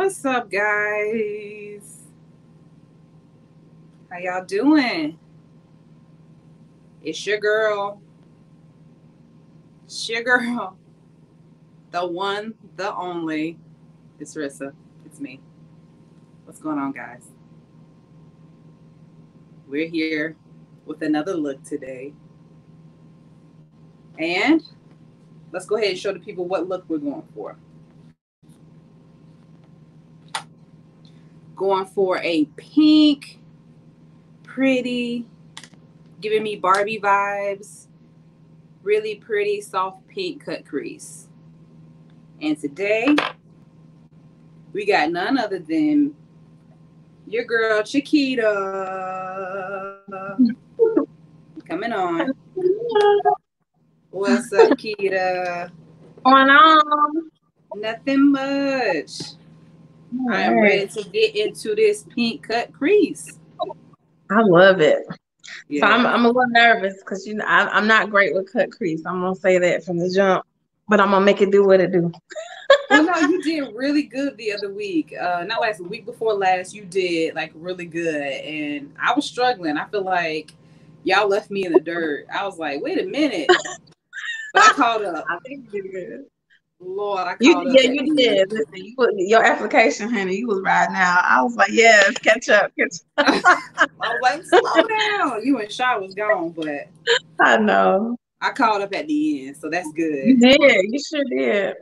What's up, guys? How y'all doing? It's your girl. It's your girl. The one, the only. It's Rissa. It's me. What's going on, guys? We're here with another look today. And let's go ahead and show the people what look we're going for. Going for a pink, pretty, giving me Barbie vibes, really pretty soft pink cut crease. And today we got none other than your girl Chiquita coming on. What's up, Kita? going on? Nothing much. I'm ready to get into this pink cut crease. I love it. Yeah. So I'm, I'm a little nervous because you know I, I'm not great with cut crease. I'm gonna say that from the jump, but I'm gonna make it do what it do. well, no, you did really good the other week. Uh, not last week before last, you did like really good, and I was struggling. I feel like y'all left me in the dirt. I was like, wait a minute, but I called up. I think you did good. Lord, I You, yeah, you did. Listen, you your application, honey. You was riding out. I was like, yes, catch up, catch up. I was like, slow down. You and Shaw was gone, but I know I called up at the end, so that's good. you did. You sure did.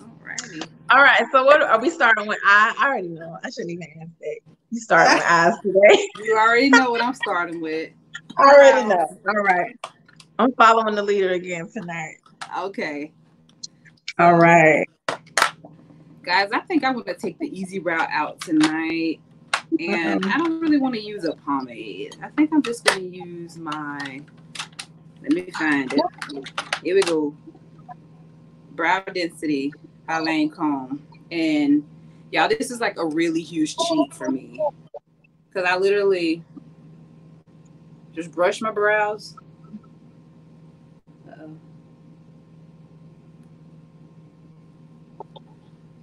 Alrighty. All right. So what are we starting with? I, I already know. I shouldn't even ask that. You starting with eyes today. You already know what I'm starting with. I already know. All right. I'm following the leader again tonight. Okay. All right. Guys, I think I'm going to take the easy route out tonight. And Mhm. I don't really want to use a pomade. I think I'm just going to use my, let me find it. Here we go. Brow Densify by Lancome. And y'all, this is like a really huge cheat for me. Because I literally just brush my brows.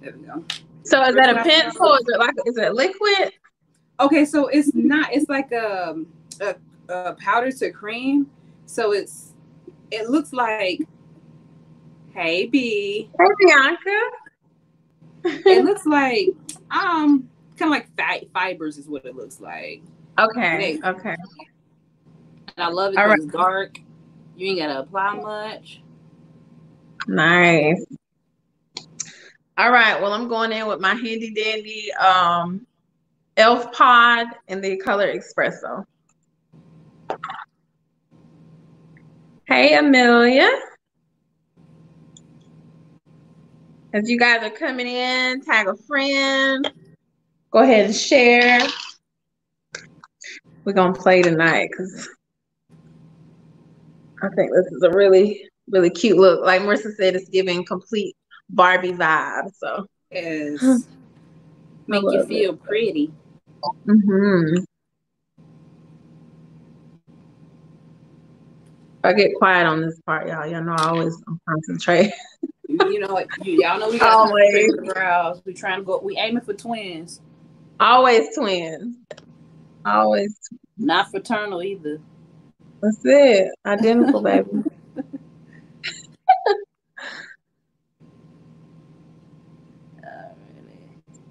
There we go. So is that a pencil? Is it like is it liquid? Okay, so it's not. It's like a, a, a powder to cream. So it's it looks like. Hey B. Hey Bianca. It looks like um kind of like fi- fibers is what it looks like. okay. Okay. And I love it right. it's dark. You ain't gotta apply much. Nice. All right. Well, I'm going in with my handy dandy um elf pod and the color espresso. Hey Amelia. As you guys are coming in, tag a friend. Go ahead and share. We're gonna play tonight because I think this is a really, really cute look. Like Marissa said, it's giving complete Barbie vibe. So, Is make you feel pretty. hmm I get quiet on this part, y'all, y'all know I always concentrate. You know what? You, y'all know we got Always. brows. We trying to go. We aiming for twins, Always twins. Always. not fraternal either. That's it. Identical, baby.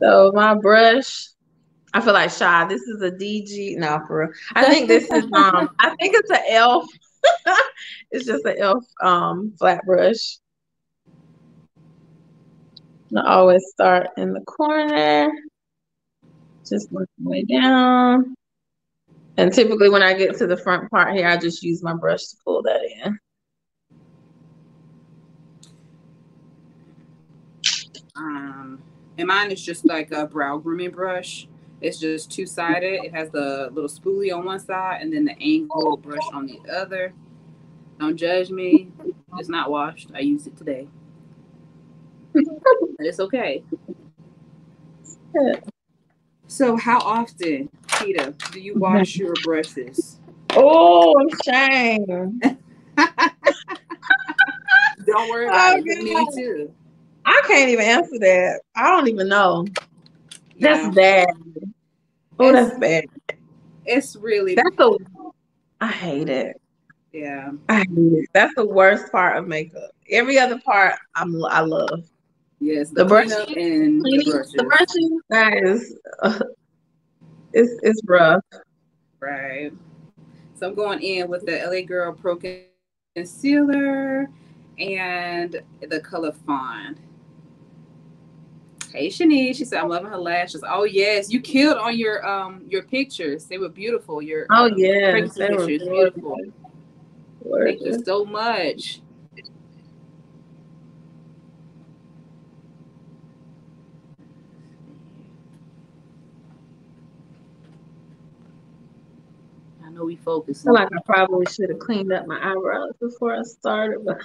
So my brush, I feel like shy. This is a DG. No, for real. I think this is um. I think it's an elf. it's just an elf um flat brush. I always start in the corner. Just work my way down. And typically when I get to the front part here, I just use my brush to pull that in. Um, and mine is just like a brow grooming brush. It's just two sided. It has the little spoolie on one side and then the angle brush on the other. Don't judge me. It's not washed. I used it today. But it's okay. So, how often, Peter, do you wash your brushes? Oh, shame. Don't worry about Oh, it. You God. need to. I can't even answer that. I don't even know. That's Yeah. bad. Oh, It's- that's bad. It's really That's the. I hate it. yeah. I hate it. That's the worst part of makeup. Every other part, I'm I love. Yes, The the, brush- cleanup and the Cleaning, brushes. the brushing, that is, uh, it's it's rough. Right. So I'm going in with the LA Girl Pro Concealer and the color Fawn. Hey Shanice, she said I'm loving her lashes. Oh yes, you killed on your um your pictures. They were beautiful. Your Oh um, yeah, pregnancy they were pictures, beautiful. Thank you so much. I know we focus. I feel like I probably should have cleaned up my eyebrows before I started, but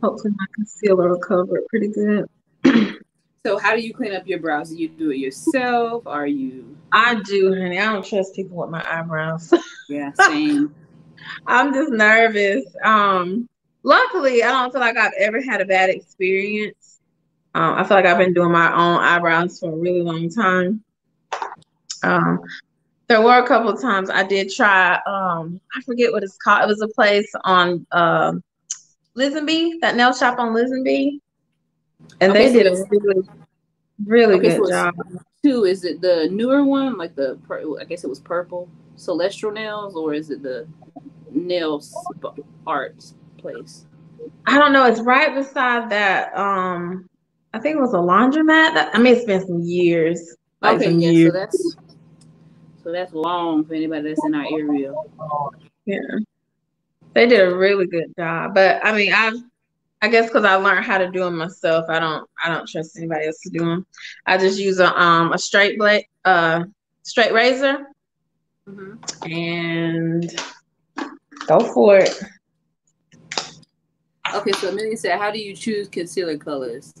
hopefully my concealer will cover it pretty good. So how do you clean up your brows? Do you do it yourself? Are you I do, honey. I don't trust people with my eyebrows. yeah, same. I'm just nervous. Um, luckily, I don't feel like I've ever had a bad experience. Um, I feel like I've been doing my own eyebrows for a really long time. Um, there were a couple of times I did try. Um, I forget what it's called. It was a place on um, Lisenby, that nail shop on Lisenby, and Okay, they so did a really, really Okay, good so job. Two, is it the newer one, like the I guess it was purple celestial nails, or is it the nails arts place? I don't know. It's right beside that. Um, I think it was a laundromat. That, I mean, it's been some years. Like okay, some yeah, years. so that's so that's long for anybody that's in our area. Yeah. They did a really good job. But I mean, I've I guess because I learned how to do them myself, I don't I don't trust anybody else to do them. I just use a um a straight blade uh straight razor hmm and go for it. Okay, so Millie said, "How do you choose concealer colors?"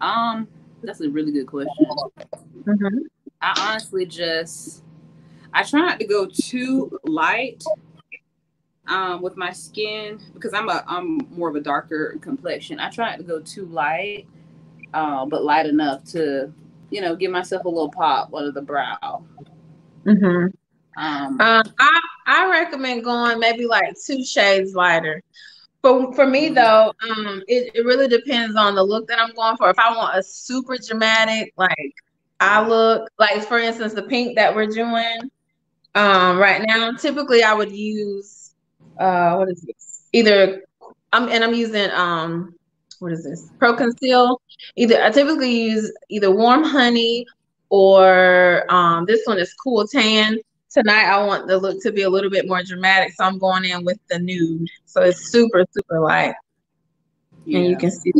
Um, that's a really good question. Mhm. I honestly just I try not to go too light um with my skin because I'm a I'm more of a darker complexion. I try not to go too light, uh, but light enough to you know give myself a little pop under the brow. Mm-hmm. Um, Um, I I recommend going maybe like two shades lighter. For for me though, um, it, it really depends on the look that I'm going for. If I want a super dramatic like eye look, like for instance the pink that we're doing, um, right now, typically I would use uh what is this? Either I'm and I'm using um what is this? Pro Conceal. Either I typically use either warm honey or um this one is cool tan tonight I want the look to be a little bit more dramatic, so I'm going in with the nude. So it's super, super light. yeah. And you can see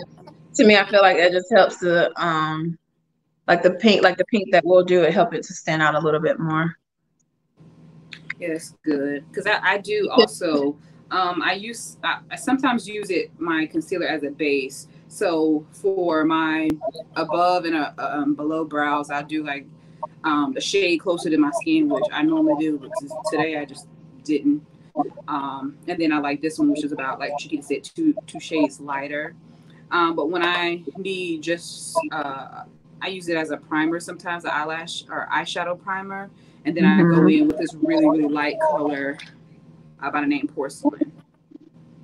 to me, I feel like that just helps the um like the pink, like the pink that we'll do it help it to stand out a little bit more. Yeah, that's good. Because I, I do also, um, I use, I, I sometimes use it, my concealer as a base. So for my above and uh, um, below brows, I do like um, the shade closer to my skin, which I normally do, but today I just didn't. Um, and then I like this one, which is about like Chiquita said, two two shades lighter. Um, but when I need just, uh, I use it as a primer sometimes, the eyelash or eyeshadow primer, and then I go in with this really really light color uh, by the name Porcelain,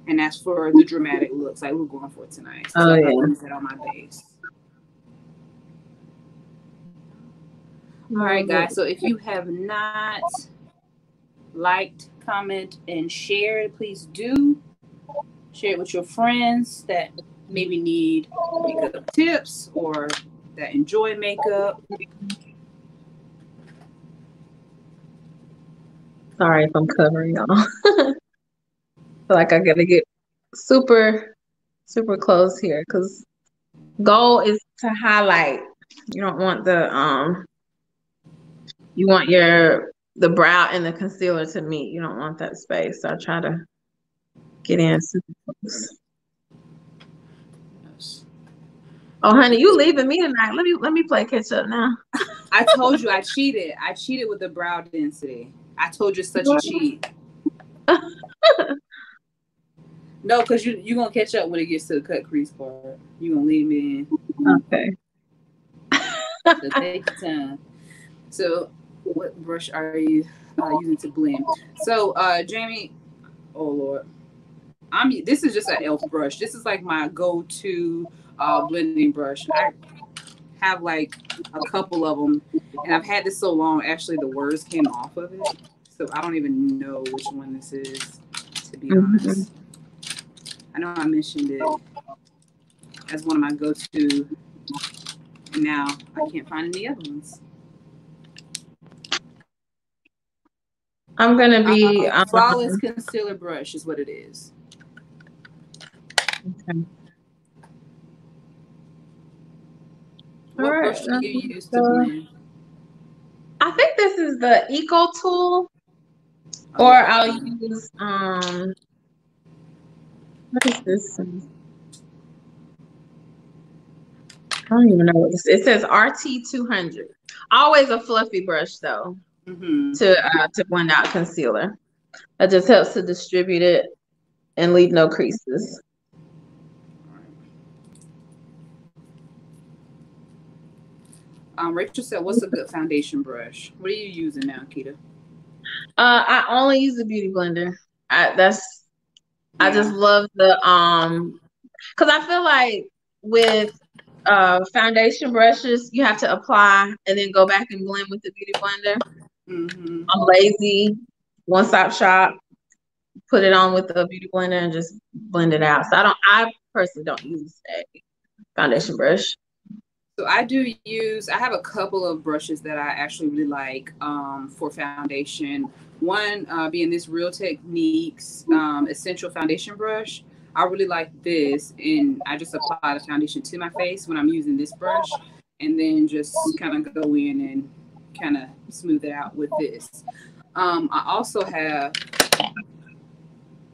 and that's for the dramatic looks like we're going for tonight. So Oh, I yeah. use that on my base. All right, guys. So if you have not liked, comment, and shared, please do share it with your friends that maybe need makeup tips or that enjoy makeup. Sorry if I'm covering y'all. feel like I gotta get super, super close here because goal is to highlight. You don't want the um you want your the brow and the concealer to meet. You don't want that space. So I try to get in super close. Oh honey, you leaving me tonight. Let me let me play catch up now. I told you I cheated. I cheated with the brow densify. I told you such a cheat. No, because you you're gonna catch up when it gets to the cut crease part. You're gonna leave me in. Okay. so take your time. So what brush are you uh, using to blend? So uh Jamie, oh Lord. I'm this is just an elf brush. This is like my go-to uh blending brush. I have like a couple of them and I've had this so long actually the words came off of it. So I don't even know which one this is to be mm-hmm. honest. I know I mentioned it as one of my go-to. And now I can't find any other ones. I'm gonna be uh, um, flawless concealer brush is what it is. Okay. What right. brush do you use to blend? I think this is the Eco Tool, oh, or I'll use um what is this? I don't even know what this. It says RT two hundred. Always a fluffy brush though mm-hmm. to uh, to blend out concealer. That just helps to distribute it and leave no creases. Um, Rachel said, "What's a good foundation brush? What are you using now, Kita?" Uh, I only use the beauty blender. I, that's I just love the um because I feel like with uh foundation brushes you have to apply and then go back and blend with the beauty blender. Mm-hmm. I'm lazy, one stop shop, put it on with the beauty blender and just blend it out. So I don't I personally don't use a foundation brush. So I do use I have a couple of brushes that I actually really like um, for foundation. One uh, being this Real Techniques um, Essential Foundation Brush. I really like this, and I just apply the foundation to my face when I'm using this brush, and then just kind of go in and kind of smooth it out with this. Um, I also have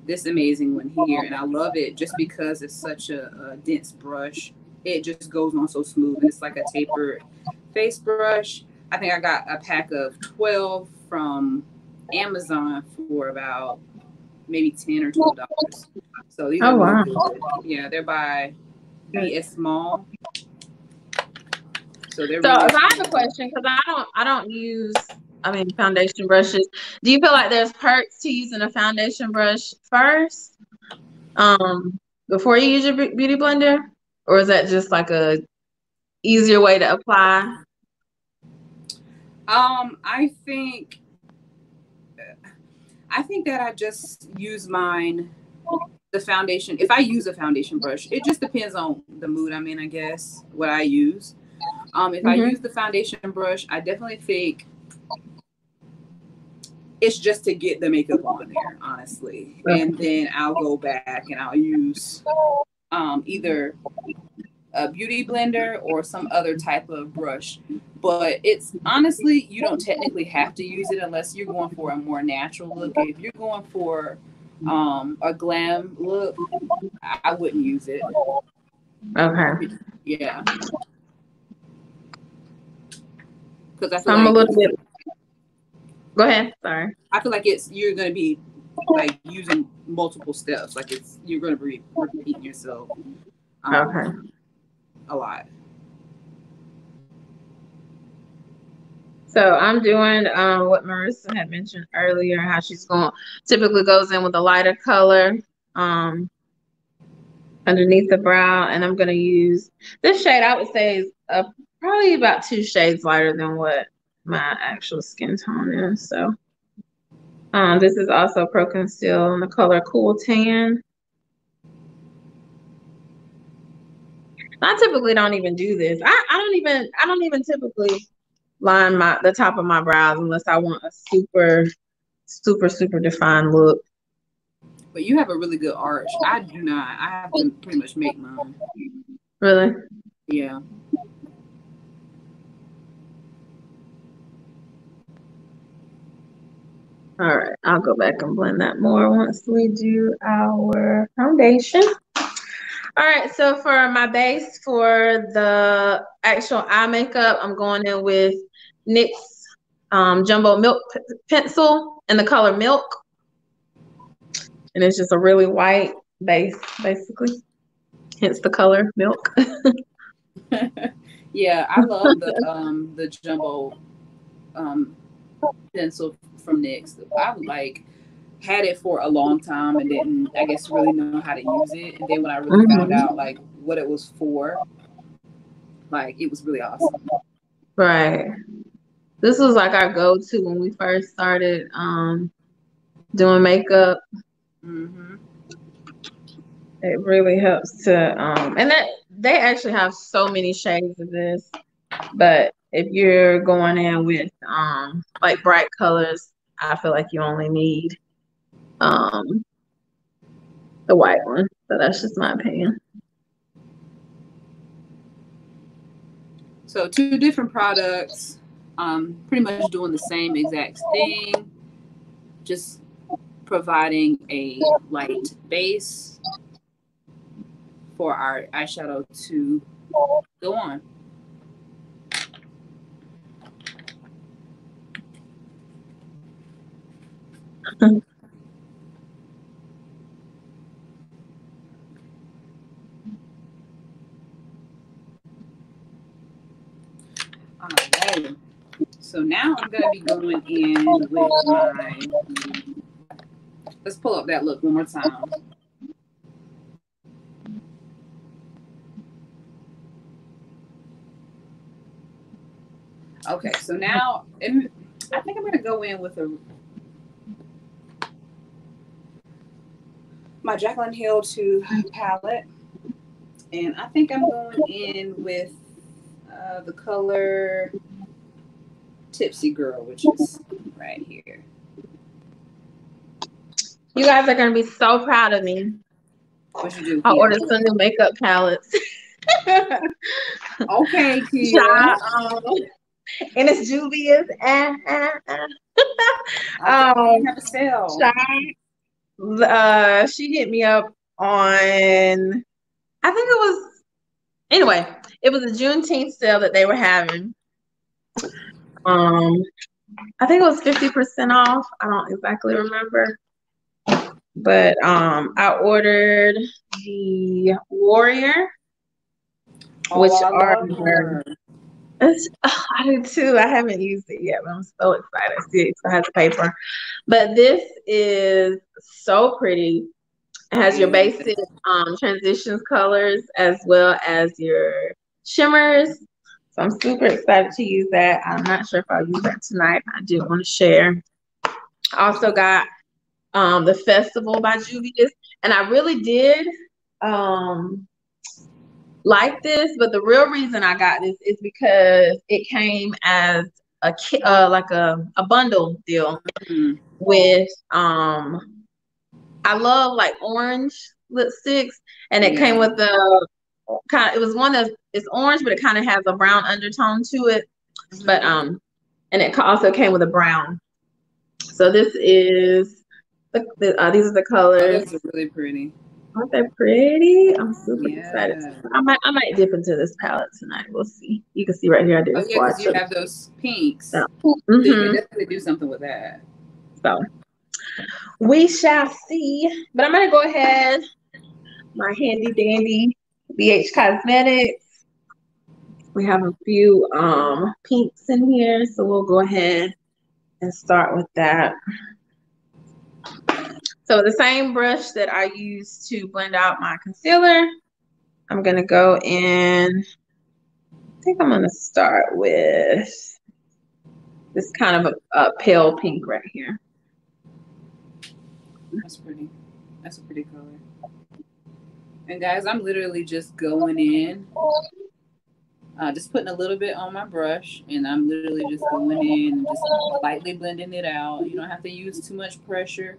this amazing one here, and I love it just because it's such a, a dense brush. It just goes on so smooth, and it's like a tapered face brush. I think I got a pack of 12 from Amazon for about maybe 10 or 12 dollars. So these oh, are wow. Yeah, they're by BS-MALL. So they're So really I have a question because I don't I don't use I mean foundation brushes. Do you feel like there's perks to using a foundation brush first? Um before you use your beauty blender? Or is that just like a easier way to apply? Um, I think I think that I just use mine, the foundation. If I use a foundation brush, it just depends on the mood I'm in, I guess, what I use. Um, if mm-hmm. I use the foundation brush, I definitely think it's just to get the makeup on there, honestly. And then I'll go back and I'll use um, either a beauty blender or some other type of brush. But it's honestly you don't technically have to use it unless you're going for a more natural look. If you're going for um a glam look i wouldn't use it. Okay. Yeah. Because i i'm like a little bit go ahead sorry. I feel like it's you're going to be like using multiple steps like it's you're going to be repeating yourself um, okay a lot So I'm doing um, what Marissa had mentioned earlier, how she's going typically goes in with a lighter color um, underneath the brow, and I'm going to use this shade. I would say is uh, probably about two shades lighter than what my actual skin tone is. So um, this is also Pro Conceal in the color Cool Tan. I typically don't even do this. I, I don't even I don't even typically line my the top of my brows unless I want a super, super, super defined look. But you have a really good arch. I do not. I have to pretty much make mine. Really? Yeah. All right, I'll go back and blend that more once we do our foundation. All right, so for my base for the actual eye makeup, I'm going in with NYX um, Jumbo Milk Pencil in the color Milk. And it's just a really white base, basically. Hence the color milk. yeah, I love the um the jumbo um pencil from NYX. I like had it for a long time and didn't I guess really know how to use it. And then when I really mm-hmm. found out like what it was for, like it was really awesome. Right. This was like our go-to when we first started um doing makeup. Mm-hmm. It really helps to um and that they actually have so many shades of this. But if you're going in with um like bright colors, I feel like you only need um the white one. So that's just my opinion. So two different products, um, pretty much doing the same exact thing, just providing a light base for our eyeshadow to go on. So now I'm gonna be going in with my. Let's pull up that look one more time. Okay, so now I think I'm gonna go in with a my Jaclyn Hill 2 palette. And I think I'm going in with uh, the color Tipsy Girl, which is right here. You guys are gonna be so proud of me. What you do? I ordered some new makeup palettes. okay, Kia. Um, and it's Juvia's. Uh, uh, uh. um, have a sale. Uh, she hit me up on, I think it was, anyway, it was a Juneteenth sale that they were having. Um, I think it was 50% off. I don't exactly remember. But um, I ordered the Warrior, oh, which are her. It's, oh, I do too. I haven't used it yet, but I'm so excited to see I have the paper. But this is so pretty. It has your basic um, transitions colors as well as your shimmers. So I'm super excited to use that. I'm not sure if I'll use that tonight. I did want to share. I also got um, the Festival by Juvia's, and I really did um, like this. But the real reason I got this is because it came as a uh, like a, a bundle deal mm-hmm. with um I love like orange lipsticks, and it yeah. came with the kind of it was one that it's orange, but it kind of has a brown undertone to it. Mm-hmm. But um, and it also came with a brown. So this is the, the uh, these are the colors. Oh, really pretty. Aren't they pretty? I'm super yeah. excited. I might I might dip into this palette tonight. We'll see. You can see right here I did oh, yeah, because you have those pinks. So, mm-hmm. you can definitely do something with that. So we shall see. But I'm gonna go ahead. My handy dandy BH Cosmetics. We have a few um pinks in here, so we'll go ahead and start with that. So the same brush that I use to blend out my concealer, I'm gonna go in. I think I'm gonna start with this kind of a, a pale pink right here. That's pretty. That's a pretty color. And guys, I'm literally just going in, uh, just putting a little bit on my brush, and I'm literally just going in and just lightly blending it out. You don't have to use too much pressure,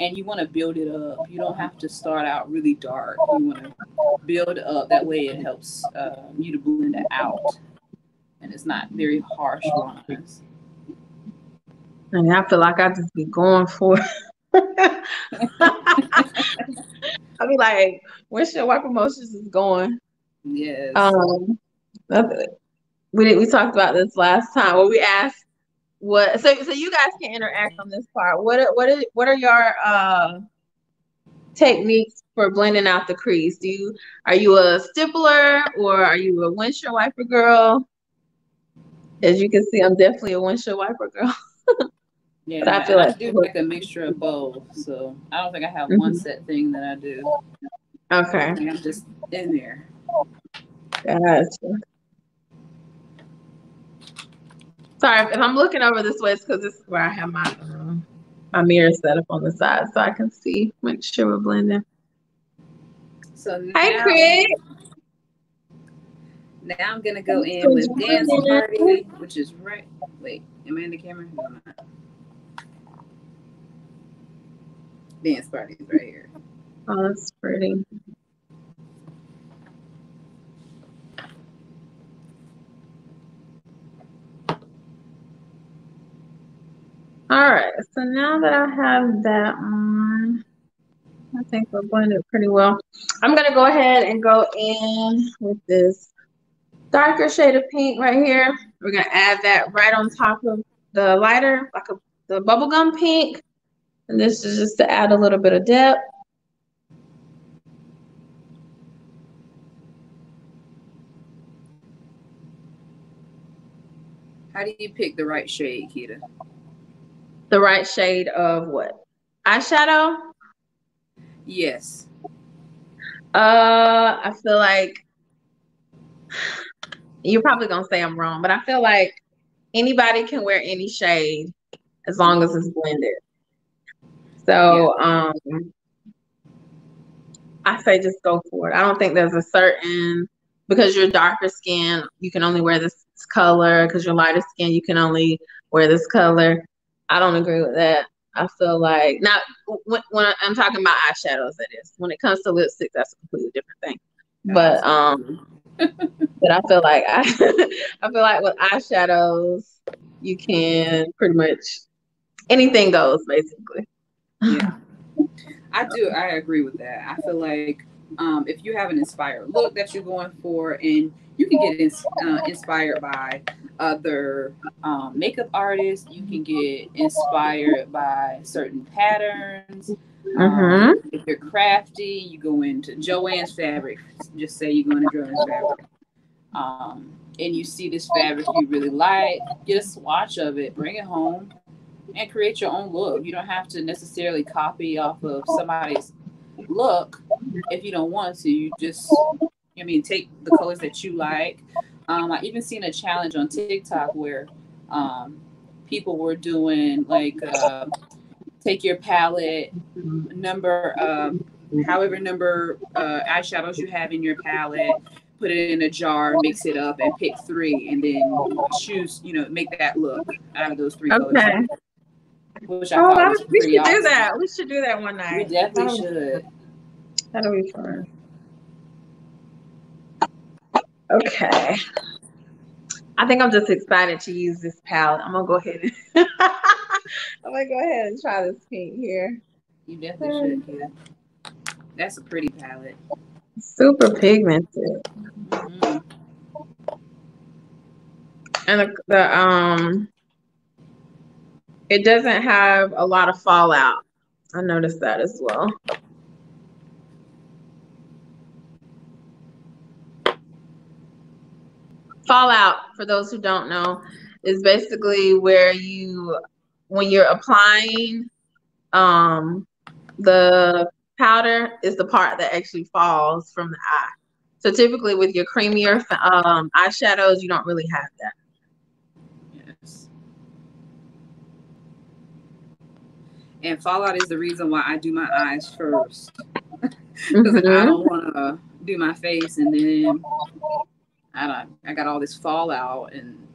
and you want to build it up. You don't have to start out really dark. You want to build up. That way, it helps uh, you to blend it out, and it's not very harsh lines. And I feel like I just be going for I be like, where's your wipe emotions is going? Yes. Um, we we talked about this last time. Where we asked what. So so you guys can interact on this part. What are, what are what are your uh techniques for blending out the crease? Do you are you a stippler or are you a windshield wiper girl? As you can see, I'm definitely a windshield wiper girl. Yeah, but I feel like I do like a mixture of both. So I don't think I have mm-hmm. one set thing that I do. Okay. I'm just in there. Gotcha. Sorry if I'm looking over this way, it's because this is where I have my um, my mirror set up on the side so I can see, make sure we're blending. So now, Hi, Craig. Now I'm gonna go in with dance party, which is right. Wait, am I in the camera? No, I'm not. Dance party is right here. Oh, that's pretty. All right, so now that I have that on, I think we're blended pretty well. I'm gonna go ahead and go in with this darker shade of pink right here. We're gonna add that right on top of the lighter, like a, the bubblegum pink. And this is just to add a little bit of depth. How do you pick the right shade, Kita? The right shade of what? Eyeshadow? Yes. Uh, I feel like you're probably gonna say I'm wrong, but I feel like anybody can wear any shade as long as it's blended. So yeah. um I say just go for it. I don't think there's a certain because you're darker skin, you can only wear this color. Because you're lighter skin, you can only wear this color. I don't agree with that. I feel like not when, when I'm talking about eyeshadows. That is when it comes to lipstick, that's a completely different thing. But um, but I feel like I I feel like with eyeshadows, you can pretty much anything goes basically. Yeah, I do. I agree with that. I feel like um, if you have an inspired look that you're going for, and you can get ins- uh, inspired by other um, makeup artists, you can get inspired by certain patterns. Mm-hmm. Um, if you're crafty, you go into Joann's fabric. Just say you're going to Joann's fabric. Um, and you see this fabric you really like, get a swatch of it, bring it home, and create your own look. You don't have to necessarily copy off of somebody's look if you don't want to. You just, I mean, take the colors that you like. Um, I even seen a challenge on TikTok where um, people were doing like uh, take your palette number, um, however number uh, eyeshadows you have in your palette, put it in a jar, mix it up, and pick three, and then choose, you know, make that look out of those three okay. colors. Which I oh, we should awesome. do that. We should do that one night. We definitely that'll, should. That'll be fun. Okay. I think I'm just excited to use this palette. I'm gonna go ahead and I'm gonna go ahead and try this pink here. You definitely should, yeah. That's a pretty palette. Super pigmented. Mm-hmm. And the, the um it doesn't have a lot of fallout. I noticed that as well. Fallout, for those who don't know, is basically where you, when you're applying um, the powder, is the part that actually falls from the eye. So typically with your creamier um, eyeshadows, you don't really have that. And fallout is the reason why I do my eyes first. Because mm-hmm. I don't want to do my face and then I don't I got all this fallout and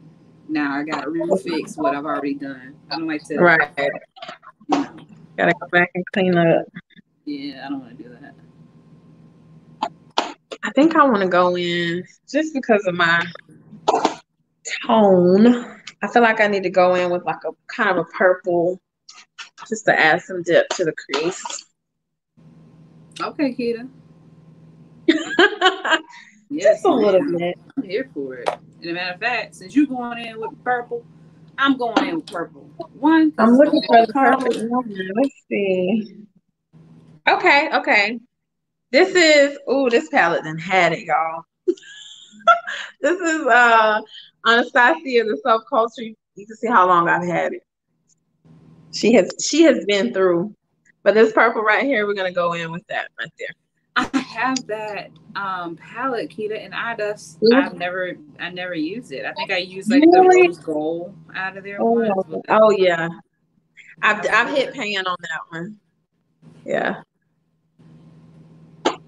now I gotta refix what I've already done. I don't like to Right. You know. Gotta go back and clean up. Yeah, I don't wanna do that. I think I wanna go in just because of my tone. I feel like I need to go in with like a kind of a purple just to add some depth to the crease. Okay, Kita. yes, just a little bit. I'm here for it. And a matter of fact, since you're going in with purple, I'm going in with purple. One. I'm looking for the purple one. Let's see. Okay, okay. This is oh, this palette then had it, y'all. this is uh Anastasia, the subculture. You can see how long I've had it. She has she has been through. But this purple right here, we're gonna go in with that right there. I have that um palette, Kita, and I just I've never I never used it. I think I used like really? the rose gold out of there. Oh, oh yeah. I've I've hit pan on that one. Yeah.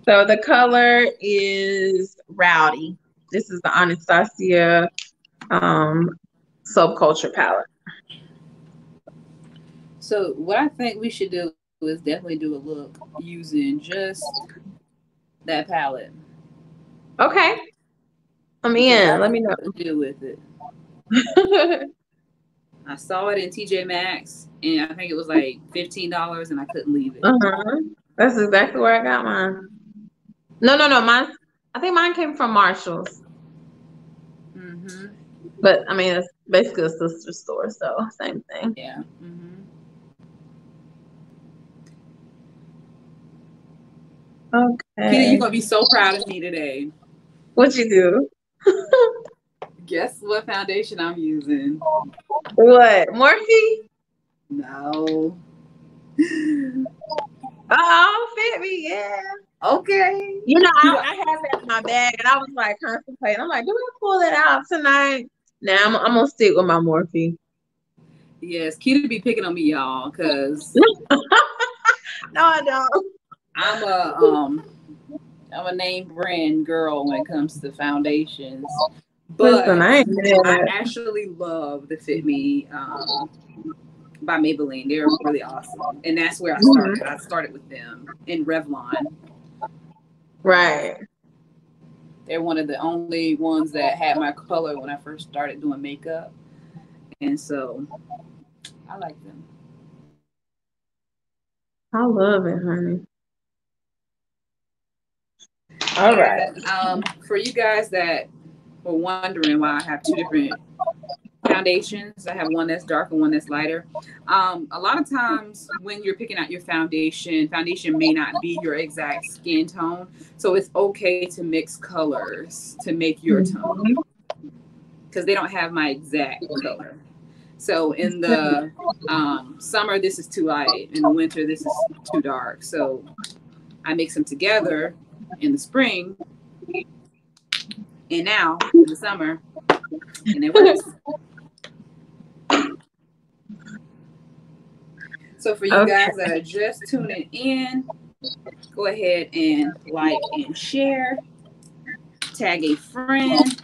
So the color is rowdy. This is the Anastasia um, subculture palette. So what I think we should do is definitely do a look using just that palette. Okay. I'm in. Let me know. Deal with it. I saw it in TJ Maxx, and I think it was like fifteen dollars, and I couldn't leave it. Uh-huh. That's exactly where I got mine. No, no, no. Mine. I think mine came from Marshalls. Mm-hmm. But I mean, it's basically a sister store, so same thing. Yeah. Mm-hmm. Okay. you're gonna be so proud of me today. What you do? Guess what foundation I'm using? What? Morphe? No. oh, fit me, yeah. Okay. You know, I, I had that in my bag and I was like contemplating. I'm like, do I pull it out tonight? Now I'm, I'm gonna stick with my Morphe. Yes, Kita be picking on me, y'all, because no, I don't. I'm a um I'm a name brand girl when it comes to foundations. But I, I, actually love the Fit Me um, by Maybelline. They're really awesome. And that's where I started. Mm-hmm. I started with them in Revlon. Right. They're one of the only ones that had my color when I first started doing makeup. And so I like them. I love it, honey. All right. Um, for you guys that were wondering why I have two different foundations, I have one that's dark and one that's lighter. Um, a lot of times when you're picking out your foundation, foundation may not be your exact skin tone. So it's okay to mix colors to make your tone because they don't have my exact color. So in the um, summer, this is too light. In the winter, this is too dark. So I mix them together in the spring and now in the summer, and it works. So for you okay. guys that are just tuning in, go ahead and like and share, tag a friend,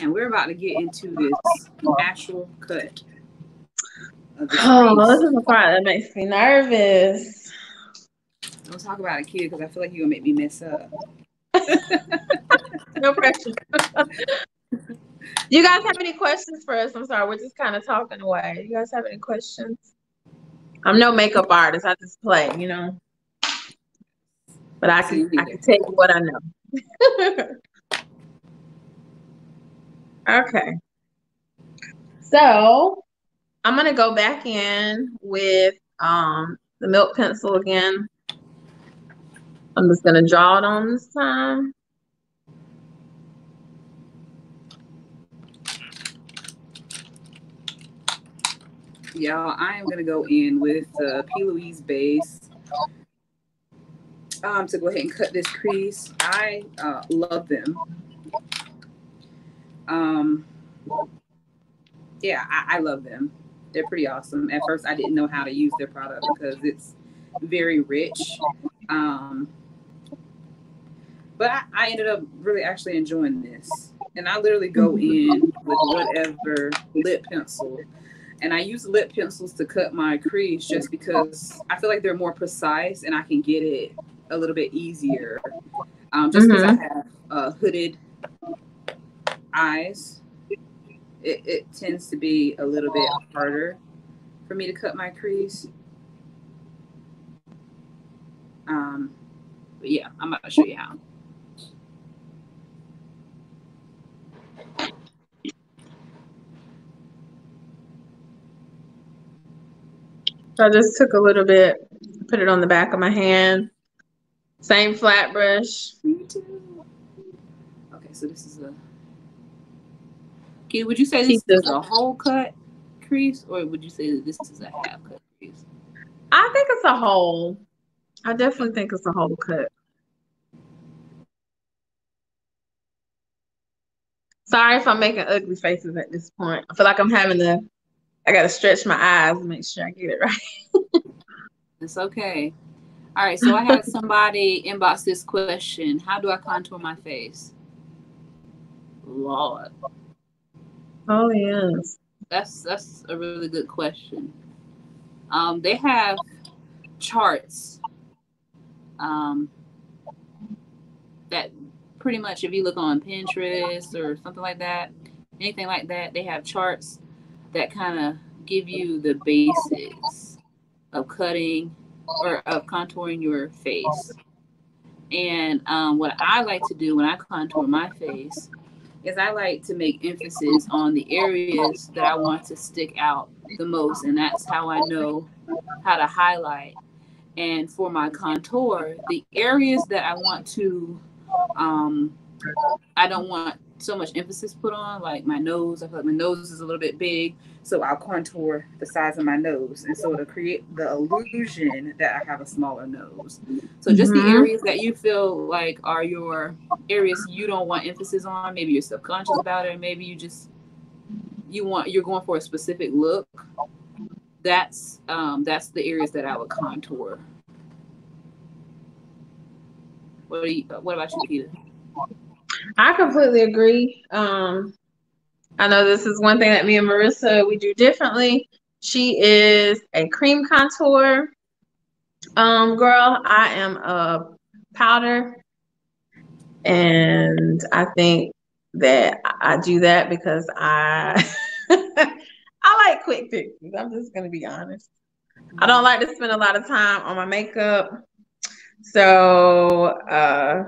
and we're about to get into this actual cut. Oh, this is the part that makes me nervous. Don't talk about a kid because I feel like you're gonna make me mess up. no pressure. you guys have any questions for us? I'm sorry, we're just kind of talking away. You guys have any questions? I'm no makeup artist. I just play, you know. But I can I can tell you what I know. okay. So I'm gonna go back in with um the milk pencil again. I'm just gonna draw it on this time. Y'all, I am gonna go in with uh, P. Louise base um, to go ahead and cut this crease. I uh, love them. Um, yeah, I, I love them. They're pretty awesome. At first, I didn't know how to use their product because it's very rich. Um, but I, I ended up really actually enjoying this. And I literally go in with whatever lip pencil. And I use lip pencils to cut my crease just because I feel like they're more precise and I can get it a little bit easier. Um, just because mm-hmm. I have uh, hooded eyes, it, it tends to be a little bit harder for me to cut my crease. Um, but yeah, I'm about to show you how. So I just took a little bit, put it on the back of my hand. Same flat brush. Me too. Okay, so this is a. Kitty, would you say this is a whole cut crease, or would you say that this is a half cut crease? I think it's a whole. I definitely think it's a whole cut. Sorry if I'm making ugly faces at this point. I feel like I'm having to. I gotta stretch my eyes and make sure I get it right. it's okay. All right, so I had somebody inbox this question: How do I contour my face? Lord. Oh yes. That's that's a really good question. Um, they have charts um, that pretty much if you look on Pinterest or something like that, anything like that, they have charts that kind of give you the basics of cutting or of contouring your face. And um, what I like to do when I contour my face is I like to make emphasis on the areas that I want to stick out the most. And that's how I know how to highlight. And for my contour, the areas that I want to, um, I don't want so much emphasis put on, like my nose. I feel like my nose is a little bit big, so I'll contour the size of my nose, and so to create the illusion that I have a smaller nose. So just mm-hmm. the areas that you feel like are your areas you don't want emphasis on, maybe you're subconscious about it, maybe you just you want you're going for a specific look. That's um, that's the areas that I would contour. What, do you, what about you, Peter? I completely agree. Um, I know this is one thing that me and Marissa we do differently. She is a cream contour um, girl. I am a powder, and I think that I do that because I I like quick fixes. I'm just gonna be honest. I don't like to spend a lot of time on my makeup. So uh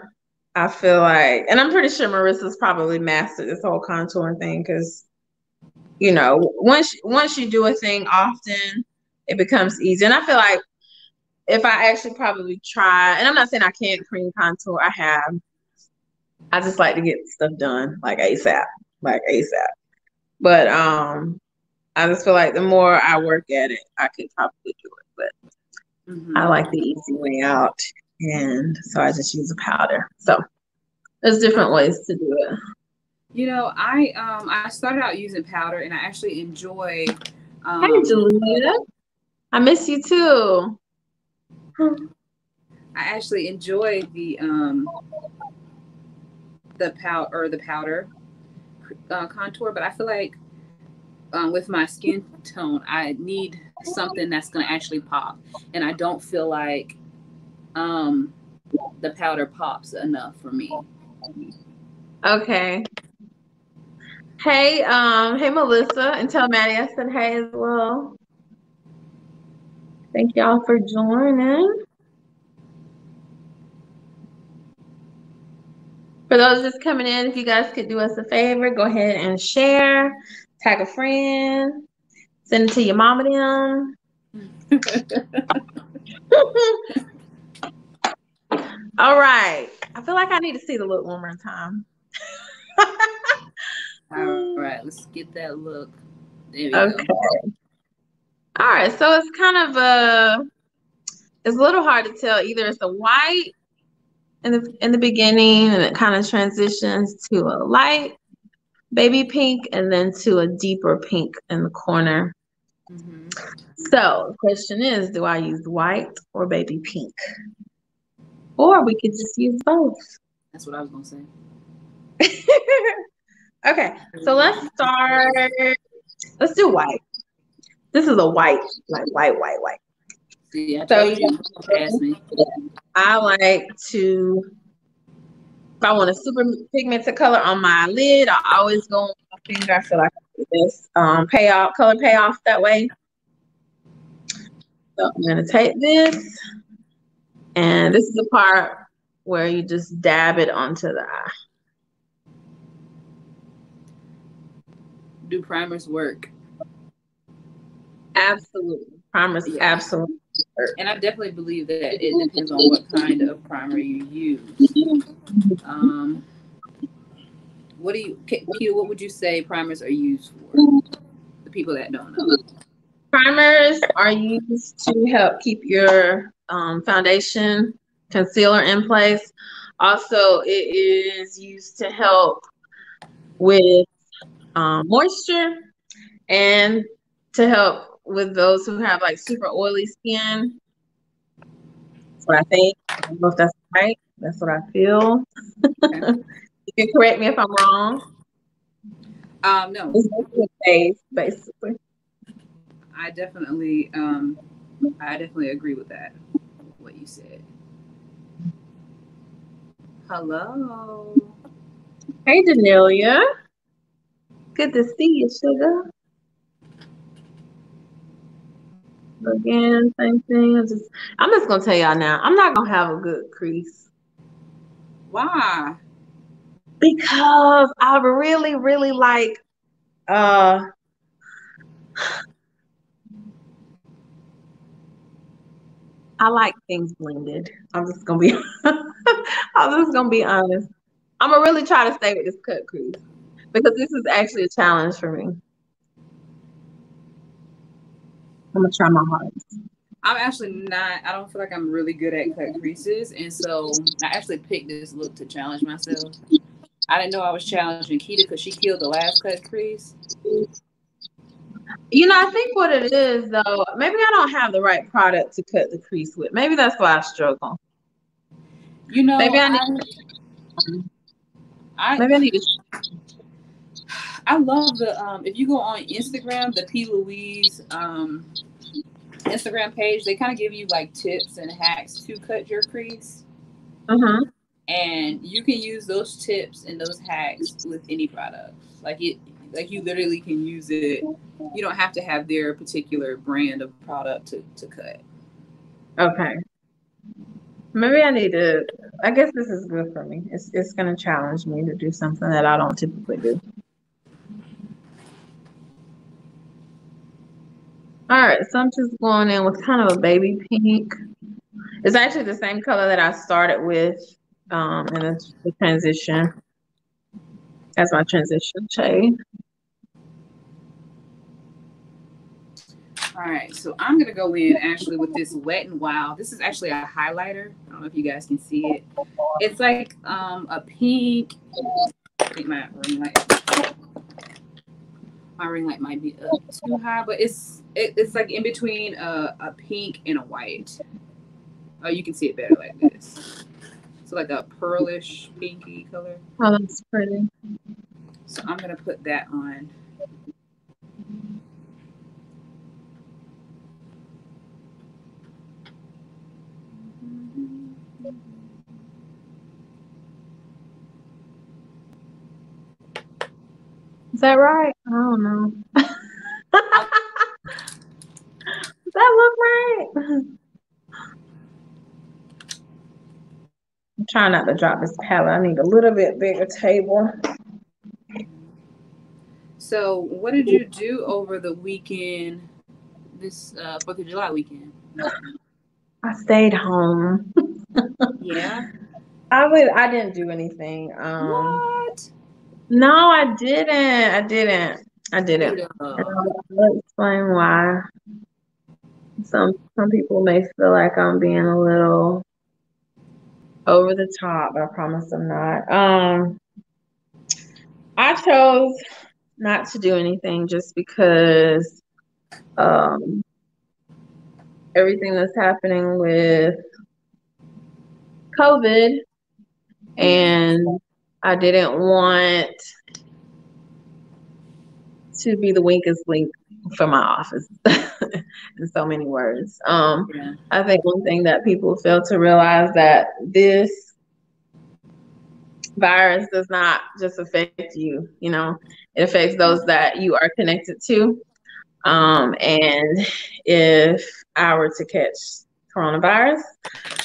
I feel like, and I'm pretty sure Marissa's probably mastered this whole contouring thing because, you know, once once you do a thing often, it becomes easy. And I feel like if I actually probably try, and I'm not saying I can't cream contour, I have. I just like to get stuff done like ASAP, like ASAP. But um, I just feel like the more I work at it, I could probably do it. But mm-hmm. I like the easy way out and so I just use a powder. So there's different ways to do it. You know, I um I started out using powder and I actually enjoy um, Hey Julia. I miss you too. I actually enjoy the um the powder or the powder uh, contour, but I feel like um, with my skin tone, I need something that's going to actually pop, and I don't feel like um, the powder pops enough for me. Okay. Hey, um, hey Melissa, and tell Maddie I said hey as well. Thank y'all for joining. For those just coming in, if you guys could do us a favor, go ahead and share, tag a friend, send it to your mama them. All right. I feel like I need to see the look one more time. All right, let's get that look. okay. Go. All right, so it's kind of a it's a little hard to tell. Either it's a white in the in the beginning and it kind of transitions to a light baby pink and then to a deeper pink in the corner. Mm-hmm. So the question is, do I use white or baby pink? Or we could just use both. That's what I was gonna say. okay, so let's start. Let's do white. This is a white, like white, white, white. See, I so I like to. If I want a super pigmented color on my lid, I always go on my finger. I feel like this um, payoff, color payoff that way. So I'm gonna take this. And this is the part where you just dab it onto the eye. Do primers work? Absolutely. Primers yeah. absolutely And I definitely believe that it depends on what kind of primer you use. Um, what do you, Peter? What would you say primers are used for? The people that don't know. Primers are used to help keep your um, foundation concealer in place. Also, it is used to help with um, moisture and to help with those who have like super oily skin. That's what I think. I don't know if that's right. That's what I feel. You can correct me if I'm wrong. Um, no. It's basically. I definitely, um, I definitely agree with that. What you said. Hello. Hey, Danelia. Good to see you, sugar. Again, same thing. I'm just, I'm just gonna tell y'all now. I'm not gonna have a good crease. Why? Because I really, really like uh I like things blended. I'm just gonna be I'm just gonna be honest. I'm gonna really try to stay with this cut crease because this is actually a challenge for me. I'm gonna try my hardest. I'm actually not. I don't feel like I'm really good at cut creases, and so I actually picked this look to challenge myself. I didn't know I was challenging Keita because she killed the last cut crease. You know, I think what it is though, maybe I don't have the right product to cut the crease with. Maybe that's why I struggle. You know, maybe I need. I, maybe I need to. I love the um if you go on Instagram, the P Louise um Instagram page, they kind of give you like tips and hacks to cut your crease. Uh-huh. And you can use those tips and those hacks with any product. Like it like you literally can use it. You don't have to have their particular brand of product to, to cut. Okay. Maybe I need to I guess this is good for me. It's it's gonna challenge me to do something that I don't typically do. All right, so I'm just going in with kind of a baby pink. It's actually the same color that I started with um, in the, the transition. That's my transition shade. All right, so I'm gonna go in actually with this Wet and Wild. This is actually a highlighter. I don't know if you guys can see it. It's like um, a pink. I think my ring light. My ring light might be up too high, but it's it, it's like in between a, a pink and a white. Oh, you can see it better like this. So like a pearlish pinky color. Oh, that's pretty. So I'm gonna put that on. Is that right? I don't know. Does that look right? I'm trying not to drop this palette. I need a little bit bigger table. So, what did you do over the weekend, this uh, Fourth of July weekend? I stayed home. yeah. I would. I didn't do anything. Um, what? No, I didn't. I didn't. I didn't. I'll explain why. Some some people may feel like I'm being a little over the top. I promise I'm not. Um, I chose not to do anything just because um, everything that's happening with COVID and I didn't want to be the weakest link for my office in so many words. Um, yeah. I think one thing that people fail to realize that this virus does not just affect you, you know, it affects those that you are connected to. Um, and if I were to catch coronavirus,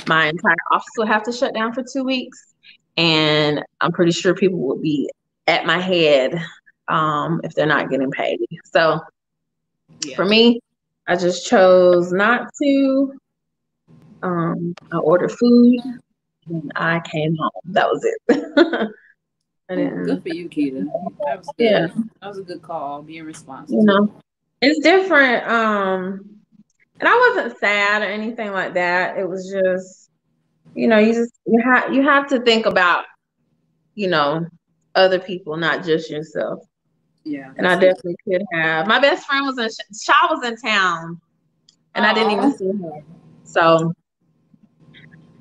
my entire office will have to shut down for two weeks. And I'm pretty sure people would be at my head um, if they're not getting paid. So yeah. for me, I just chose not to. Um, I ordered food and I came home. That was it. good for you, Keita. That was good. Yeah. That was a good call, being responsible. You know, it's different. Um, and I wasn't sad or anything like that. It was just, you know, you just you have you have to think about, you know, other people, not just yourself. Yeah. And I definitely could have. My best friend was in Shaw was in town, and Aww. I didn't even see her. So,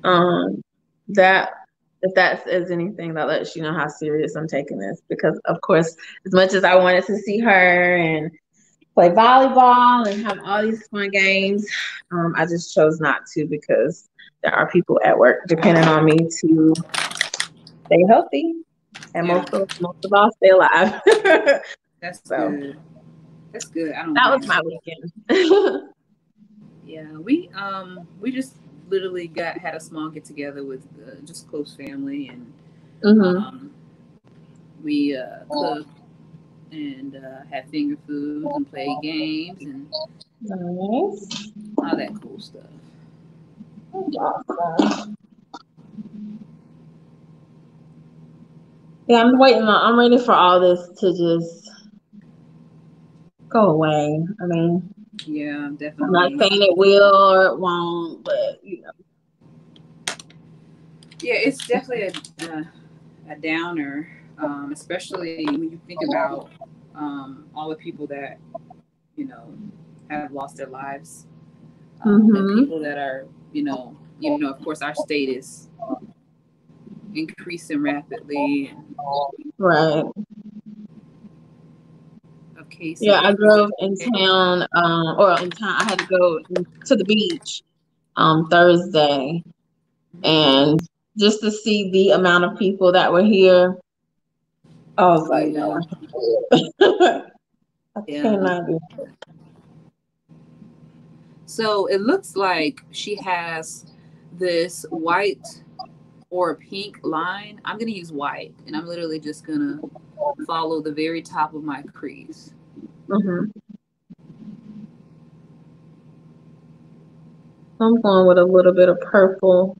um, that if that says anything, that lets you know how serious I'm taking this. Because of course, as much as I wanted to see her and play volleyball and have all these fun games, um, I just chose not to because there are people at work depending on me to stay healthy, and yeah. most of most of all stay alive. That's so. good. That's good. I don't. That was my weekend. yeah, we um we just literally got had a small get together with uh, just close family, and mm-hmm. um, we uh, cooked and uh, had finger food and played games and nice. all that cool stuff. Yeah, I'm waiting. I'm ready for all this to just go away. I mean, yeah, definitely. I'm not saying it will or it won't, but you know. Yeah, it's definitely a, a, a downer, um, especially when you think about um, all the people that, you know, have lost their lives. Um, mm-hmm. people that are, you know, you know, of course, our state is increasing rapidly. Right cases. Yeah, I drove in town, um, or in town. I had to go to the beach um, Thursday, and just to see the amount of people that were here, I was like, no, I yeah. cannot do it. So it looks like she has this white or pink line. I'm going to use white, and I'm literally just going to follow the very top of my crease. Mm-hmm. I'm going with a little bit of purple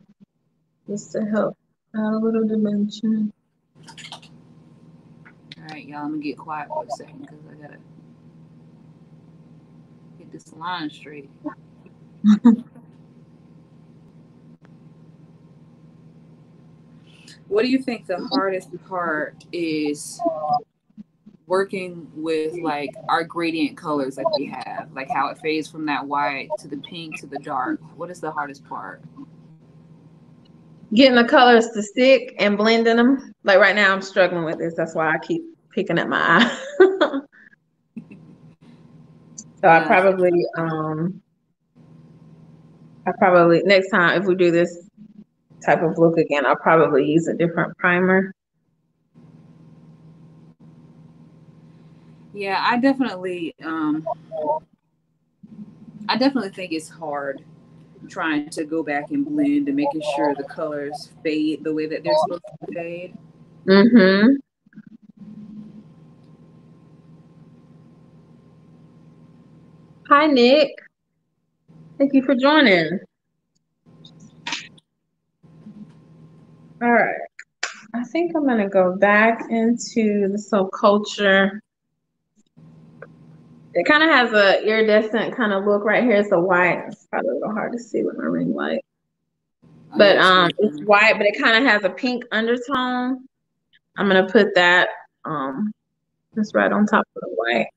just to help add a little dimension. All right, y'all, I'm gonna get quiet for a second because I gotta get this line straight. what do you think the hardest part is working with like our gradient colors that we have, like how it fades from that white to the pink to the dark. What is the hardest part? Getting the colors to stick and blending them. Like right now, I'm struggling with this. That's why I keep picking at my eye. so I probably, um, I probably next time if we do this type of look again, I'll probably use a different primer. Yeah, I definitely um I definitely think it's hard trying to go back and blend and making sure the colors fade the way that they're supposed to fade. Mm-hmm. Hi Nick. Thank you for joining. All right. I think I'm gonna go back into the soul culture it kind of has a iridescent kind of look right here. It's a white. It's probably a little hard to see with my ring light. But um, it's white, but it kind of has a pink undertone. I'm gonna put that um, just right on top of the white.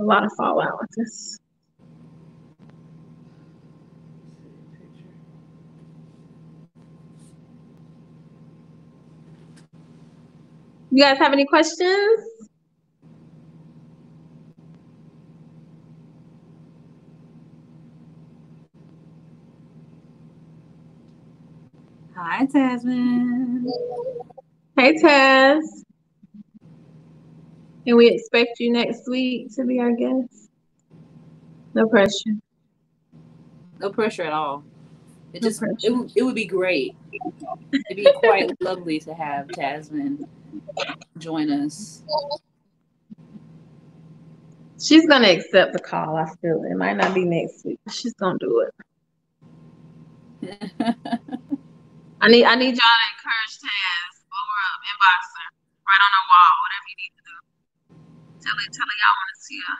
A lot of fallout with this. You guys have any questions? Hi, Tasman. Hey, Taz. Can we expect you next week to be our guest? No pressure. No pressure at all. It no just it, it would be great. It'd be quite lovely to have Tasman join us. She's gonna accept the call. I feel it. It might not be next week, she's gonna do it. I need I need y'all to encourage Taz. Blow her up, inbox her, right on her wall, whatever you need. Tell her, tell her y'all want to see her,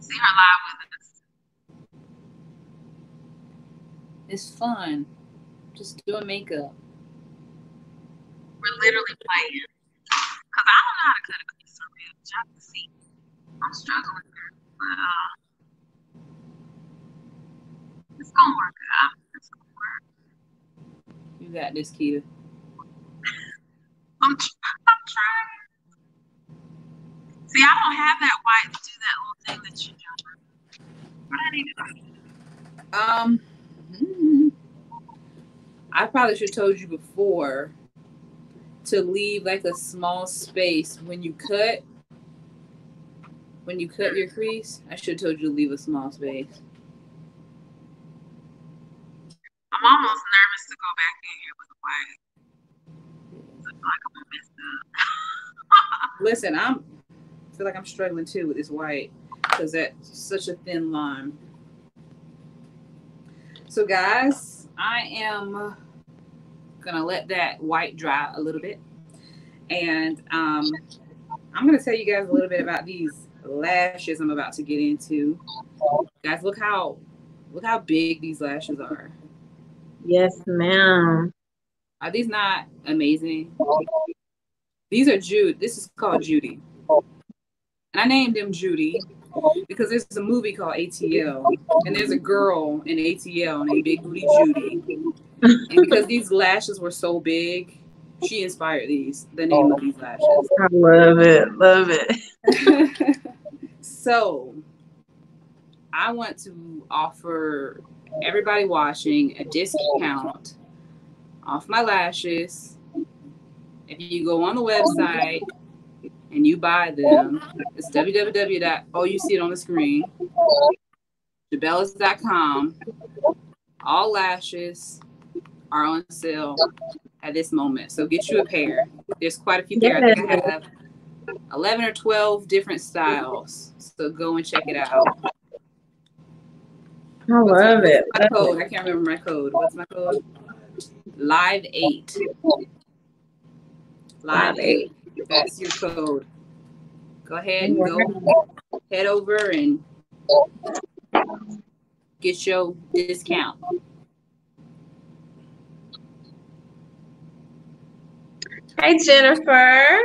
see her live with us. It's fun. Just doing makeup. We're literally playing. Cause I don't know how to cut a crease for real. See. I'm struggling, but uh, it's gonna work out. It's gonna work. You got this, Keita. I'm, tr- I'm trying. See, I don't have that white to do that little thing that you do. What I need to do? Um, hmm. I probably should have told you before to leave like a small space when you cut. When you cut your crease, I should have told you to leave a small space. I'm almost nervous to go back in here with white. I feel like I'm gonna mess up. Listen, I'm feel like I'm struggling too with this white because that's such a thin line. So guys, I am gonna let that white dry a little bit, and um, I'm gonna tell you guys a little bit about these lashes I'm about to get into. Guys, look how look how big these lashes are. Yes, ma'am. Are these not amazing? These are Jude. This is called Judy. I named him Judy because there's a movie called ATL, and there's a girl in ATL named Big Booty Judy. And because these lashes were so big, she inspired these, the name of these lashes. I love it. Love it. so I want to offer everybody watching a discount off my lashes. If you go on the website and you buy them, it's www. Oh, you see it on the screen. Jabellas.com. All lashes are on sale at this moment. So get you a pair. There's quite a few pairs. I think I have 11 or 12 different styles. So go and check it out. I love it. My code. I can't remember my code. What's my code? Live eight. Live eight. That's your code. Go ahead and go head over and get your discount. Hey, Jennifer.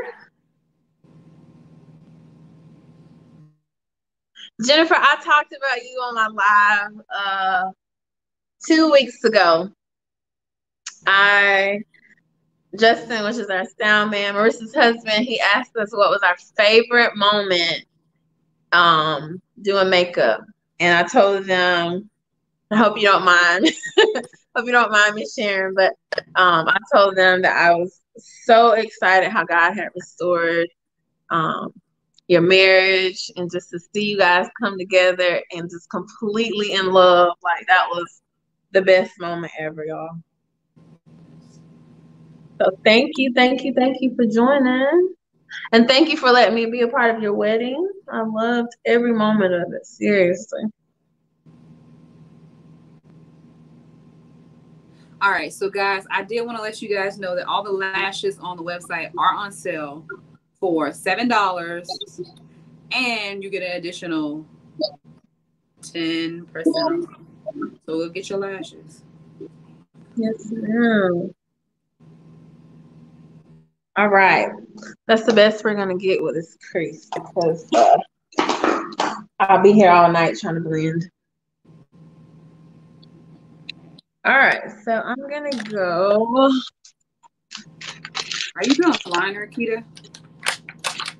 Jennifer, I talked about you on my live uh, two weeks ago. I Justin, which is our sound man, Marissa's husband, he asked us what was our favorite moment um, doing makeup. And I told them, I hope you don't mind. hope you don't mind me sharing, but um, I told them that I was so excited how God had restored um, your marriage and just to see you guys come together and just completely in love. Like that was the best moment ever, y'all. So thank you, thank you, thank you for joining. And thank you for letting me be a part of your wedding. I loved every moment of it, seriously. All right, so guys, I did want to let you guys know that all the lashes on the website are on sale for seven dollars, and you get an additional ten percent. So we'll get your lashes. Yes, ma'am. All right, that's the best we're gonna get with this crease because uh, I'll be here all night trying to blend. All right, so I'm gonna go. Are you doing liner, Kita?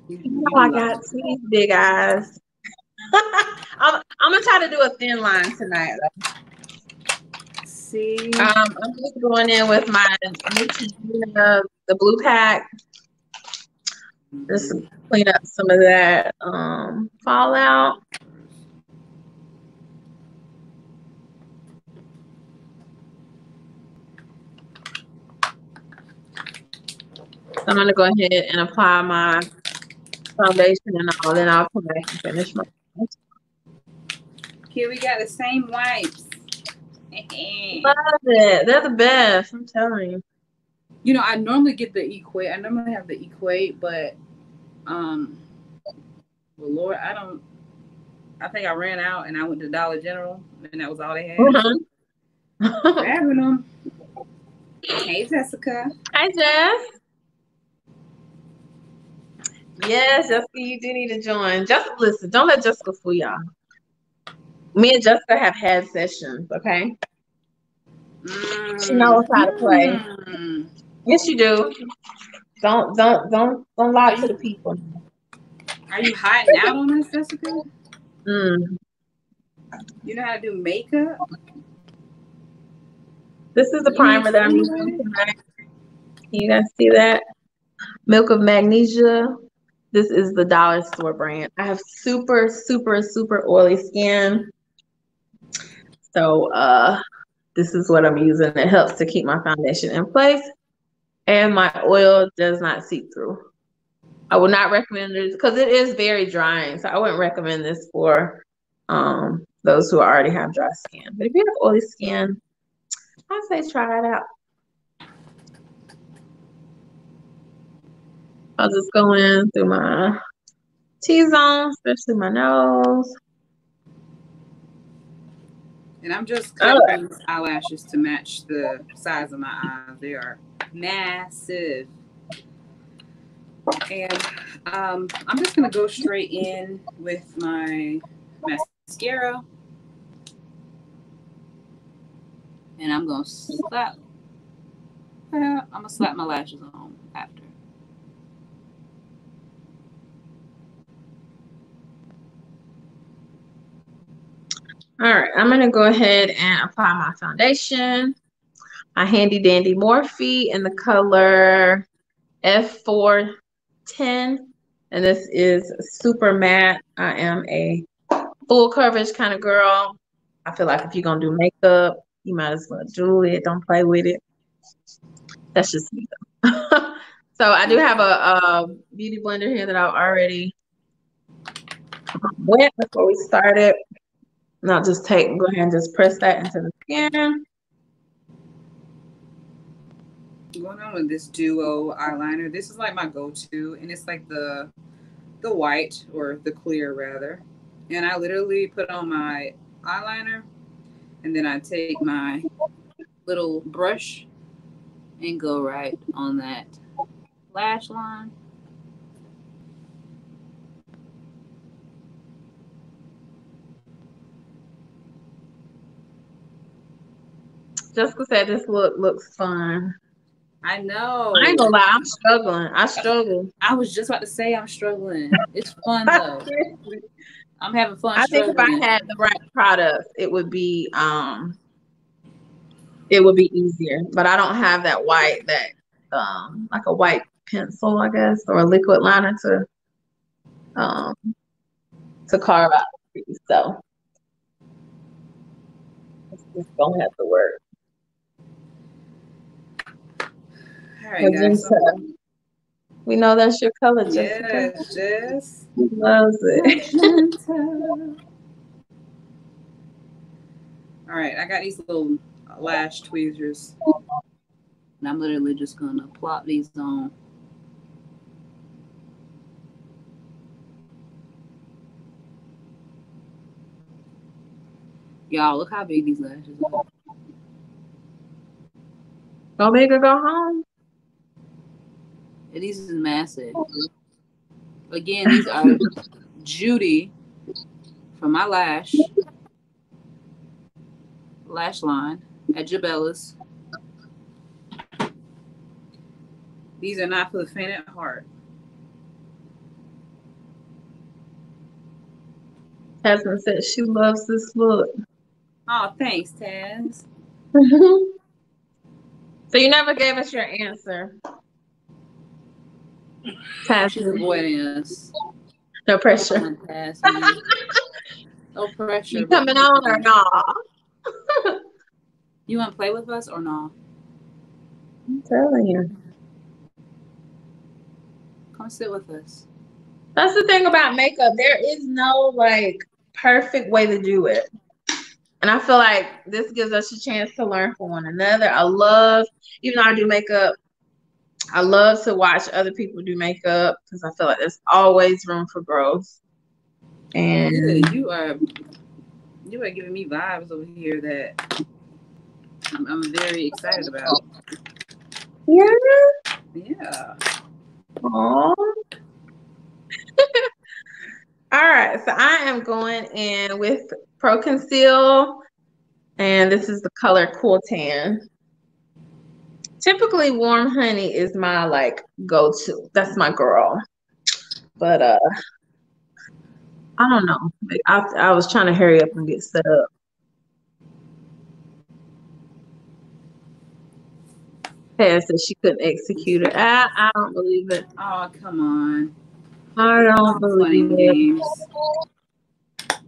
You- you Oh, I do got these big eyes. I'm, I'm gonna try to do a thin line tonight. See, Um, I'm just going in with my the blue pack, just clean up some of that um, fallout. I'm gonna go ahead and apply my foundation and all, then I'll come back and finish my. Here we got the same wipes. Love it. They're the best. I'm telling you. You know, I normally get the equate. I normally have the equate, but um, well, Lord, I don't. I think I ran out and I went to Dollar General, and that was all they had. Uh-huh. Grabbing them. Hey, Jessica. Hi, Jess. Yes, Jessica, you do need to join. Just listen, don't let Jessica fool y'all. Me and Jessica have had sessions, okay? Mm. She knows how to play. Mm. Yes, you do. Don't don't don't don't lie to the people. Are you hiding out on us, Jessica? Mm. You know how to do makeup? This is the primer that I'm using tonight. You guys see that? Milk of Magnesia. This is the dollar store brand. I have super, super, super oily skin. So uh this is what I'm using. It helps to keep my foundation in place. And my oil does not seep through. I would not recommend this because it is very drying. So I wouldn't recommend this for um those who already have dry skin. But if you have oily skin, I'd say try it out. I'll just go in through my T-zone, especially my nose. And I'm just Oh. cutting these eyelashes to match the size of my eyes. They are massive. And um, I'm just gonna go straight in with my mascara. And I'm gonna slap. Well, I'm gonna slap my lashes on after. All right, I'm gonna go ahead and apply my foundation. My handy dandy Morphe in the color F410. And this is super matte. I am a full coverage kind of girl. I feel like if you're gonna do makeup, you might as well do it. Don't play with it. That's just me so I do have a, a beauty blender here that I've already wet before we started. I'll just take, go ahead and just press that into the skin. going on with this duo eyeliner. This is like my go-to, and it's like the the white or the clear rather. And I literally put on my eyeliner, and then I take my little brush and go right on that lash line. Jessica said this look looks fun. I know. I ain't gonna lie, I'm struggling. I struggle. I was just about to say I'm struggling. It's fun though. I'm having fun. I think if I had the right product, it would be um it would be easier. But I don't have that white that um like a white pencil, I guess, or a liquid liner to um to carve out. So it's just gonna have to work. Right, guys. We know that's your color, Jessica. yes, Jess. She loves it. All right, I got these little uh, lash tweezers. And I'm literally just gonna plop these on. Y'all, look how big these lashes are. Don't make her go home. And these is massive. Again, these are Judy from my lash lash line at Jabella's. These are not for the faint at heart. Jasmine said she loves this look. Oh, thanks, Taz. so you never gave us your answer. Avoiding us. no pressure. No pressure. You coming on or not? You want to play with us or no? I'm telling you. Come sit with us. That's the thing about makeup. There is no like perfect way to do it. And I feel like this gives us a chance to learn from one another. I love, even though I do makeup, I love to watch other people do makeup because I feel like there's always room for growth. And you are you are giving me vibes over here that I'm, I'm very excited about. Yeah. Yeah. Aww. All right, so I am going in with Pro Conceal, and this is the color Cool Tan. Typically, Warm Honey is my like go-to. That's my girl. But uh, I don't know. I, I was trying to hurry up and get set up. Pat said she couldn't execute it. I, I don't believe it. Oh, come on. I don't believe it. Games.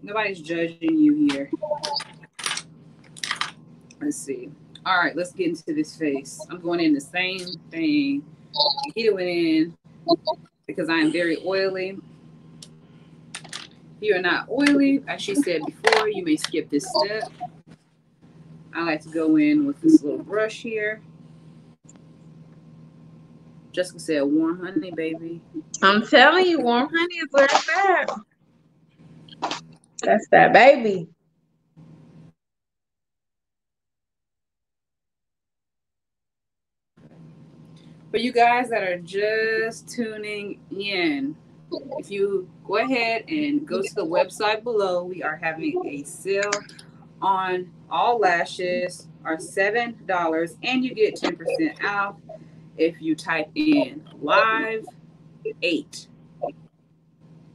Nobody's judging you here. Let's see. All right, let's get into this face. I'm going in the same thing. He went in because I am very oily. If you are not oily, as she said before, you may skip this step. I like to go in with this little brush here. Jessica said, warm honey, baby. I'm telling you, warm honey is where it's at. That's that baby. For you guys that are just tuning in, if you go ahead and go to the website below, we are having a sale on all lashes are seven dollars and you get 10% off if you type in live eight.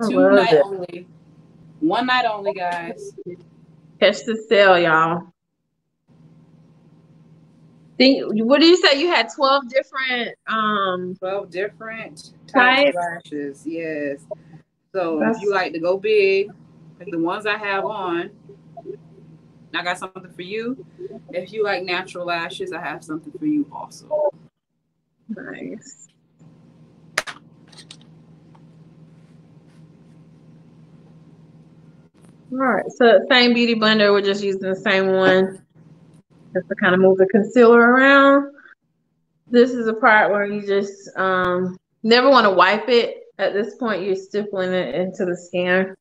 Two night it. only. One night only, guys. Catch the sale, y'all. Think, what did you say? You had 12 different um 12 different types of lashes. Yes. So That's... if you like to go big, like the ones I have on, I got something for you. If you like natural lashes, I have something for you also. Nice. All right, so same beauty blender, we're just using the same one just to kind of move the concealer around. This is a part where you just um, never want to wipe it. At this point, you're stippling it into the skin.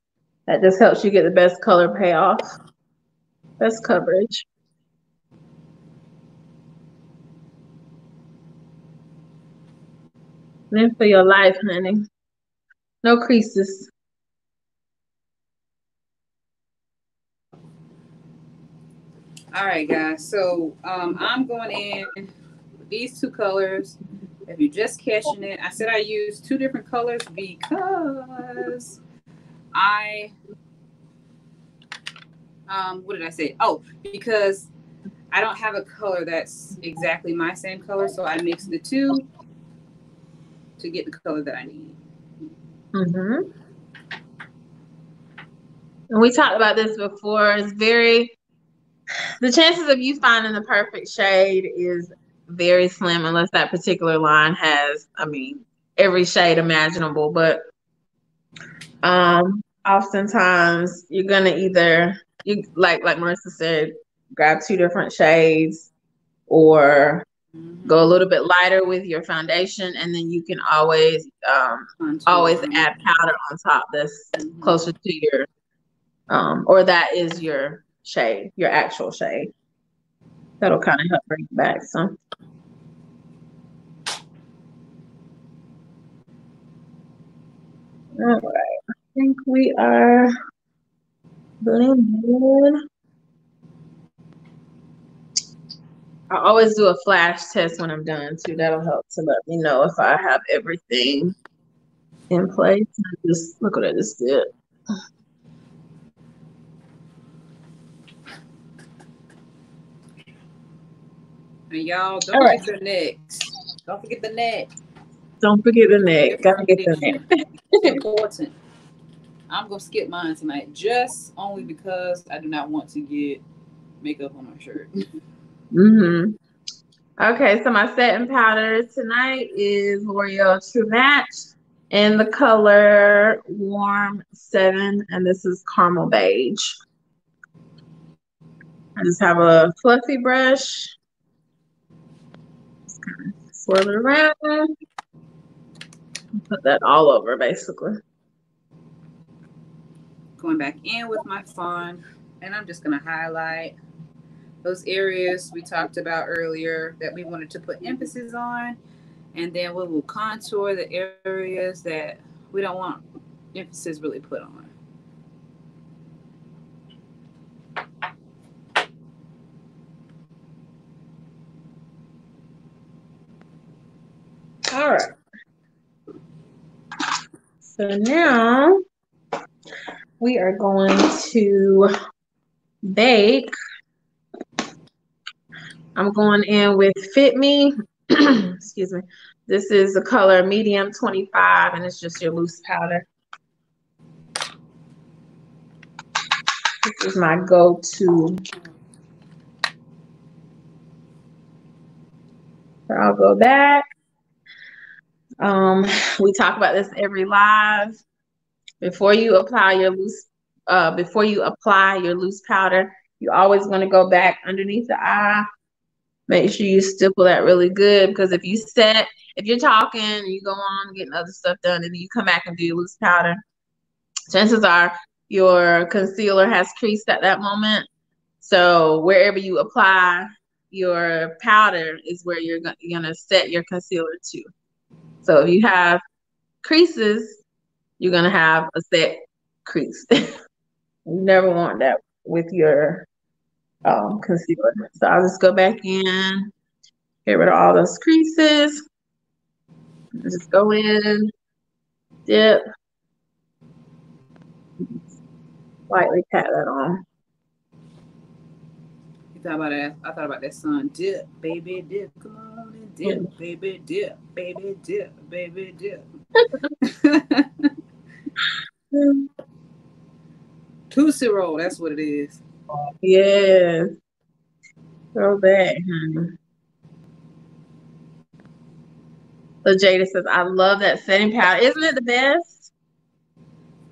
That just helps you get the best color payoff, best coverage. Then for your life, honey. No creases. All right, guys. So um, I'm going in with these two colors. If you're just catching it, I said I used two different colors because I, um, what did I say? Oh, because I don't have a color that's exactly my same color. So I mixed the two to get the color that I need. Mm-hmm. And we talked about this before. It's very the chances of you finding the perfect shade is very slim unless that particular line has, I mean, every shade imaginable. But um oftentimes you're gonna either you like like Marissa said, grab two different shades or Mm-hmm. Go a little bit lighter with your foundation, and then you can always um, always add powder on top that's mm-hmm. closer to your um, or that is your shade, your actual shade. That'll kind of help bring it back some. All right, I think we are blended. I always do a flash test when I'm done too. That'll help to let me know if I have everything in place. I Just look what I just did. And y'all don't forget the neck. Don't forget the neck. Don't forget the neck. Gotta get the neck. It's important. I'm gonna skip mine tonight just only because I do not want to get makeup on my shirt. Mm-hmm. Okay, so my setting powder tonight is L'Oreal True Match. in the color Warm 7, and this is Caramel Beige. I just have a fluffy brush. Swirl it around. Put that all over, basically. Going back in with my fawn, and I'm just going to highlight those areas we talked about earlier that we wanted to put emphasis on. And then we will contour the areas that we don't want emphasis really put on. All right. So now we are going to bake I'm going in with Fit Me. Excuse me. This is the color medium 25 and it's just your loose powder. This is my go-to. So I'll go back. Um, we talk about this every live. Before you apply your loose, uh, before you apply your loose powder, you always want to go back underneath the eye make sure you stipple that really good because if you set, if you're talking you go on getting other stuff done and then you come back and do your loose powder, chances are your concealer has creased at that moment. So wherever you apply your powder is where you're going to set your concealer to. So if you have creases, you're to have a set crease. you never want that with your um, concealer. So I'll just go back in, get rid of all those creases. Just go in, dip, lightly pat that on. You thought about that? I thought about that song, dip, baby, dip, come on and dip, baby, dip, baby, dip, baby, dip. Tootsie roll, that's what it is. Yeah. Throw back, honey. So Jada says, I love that setting powder. Isn't it the best?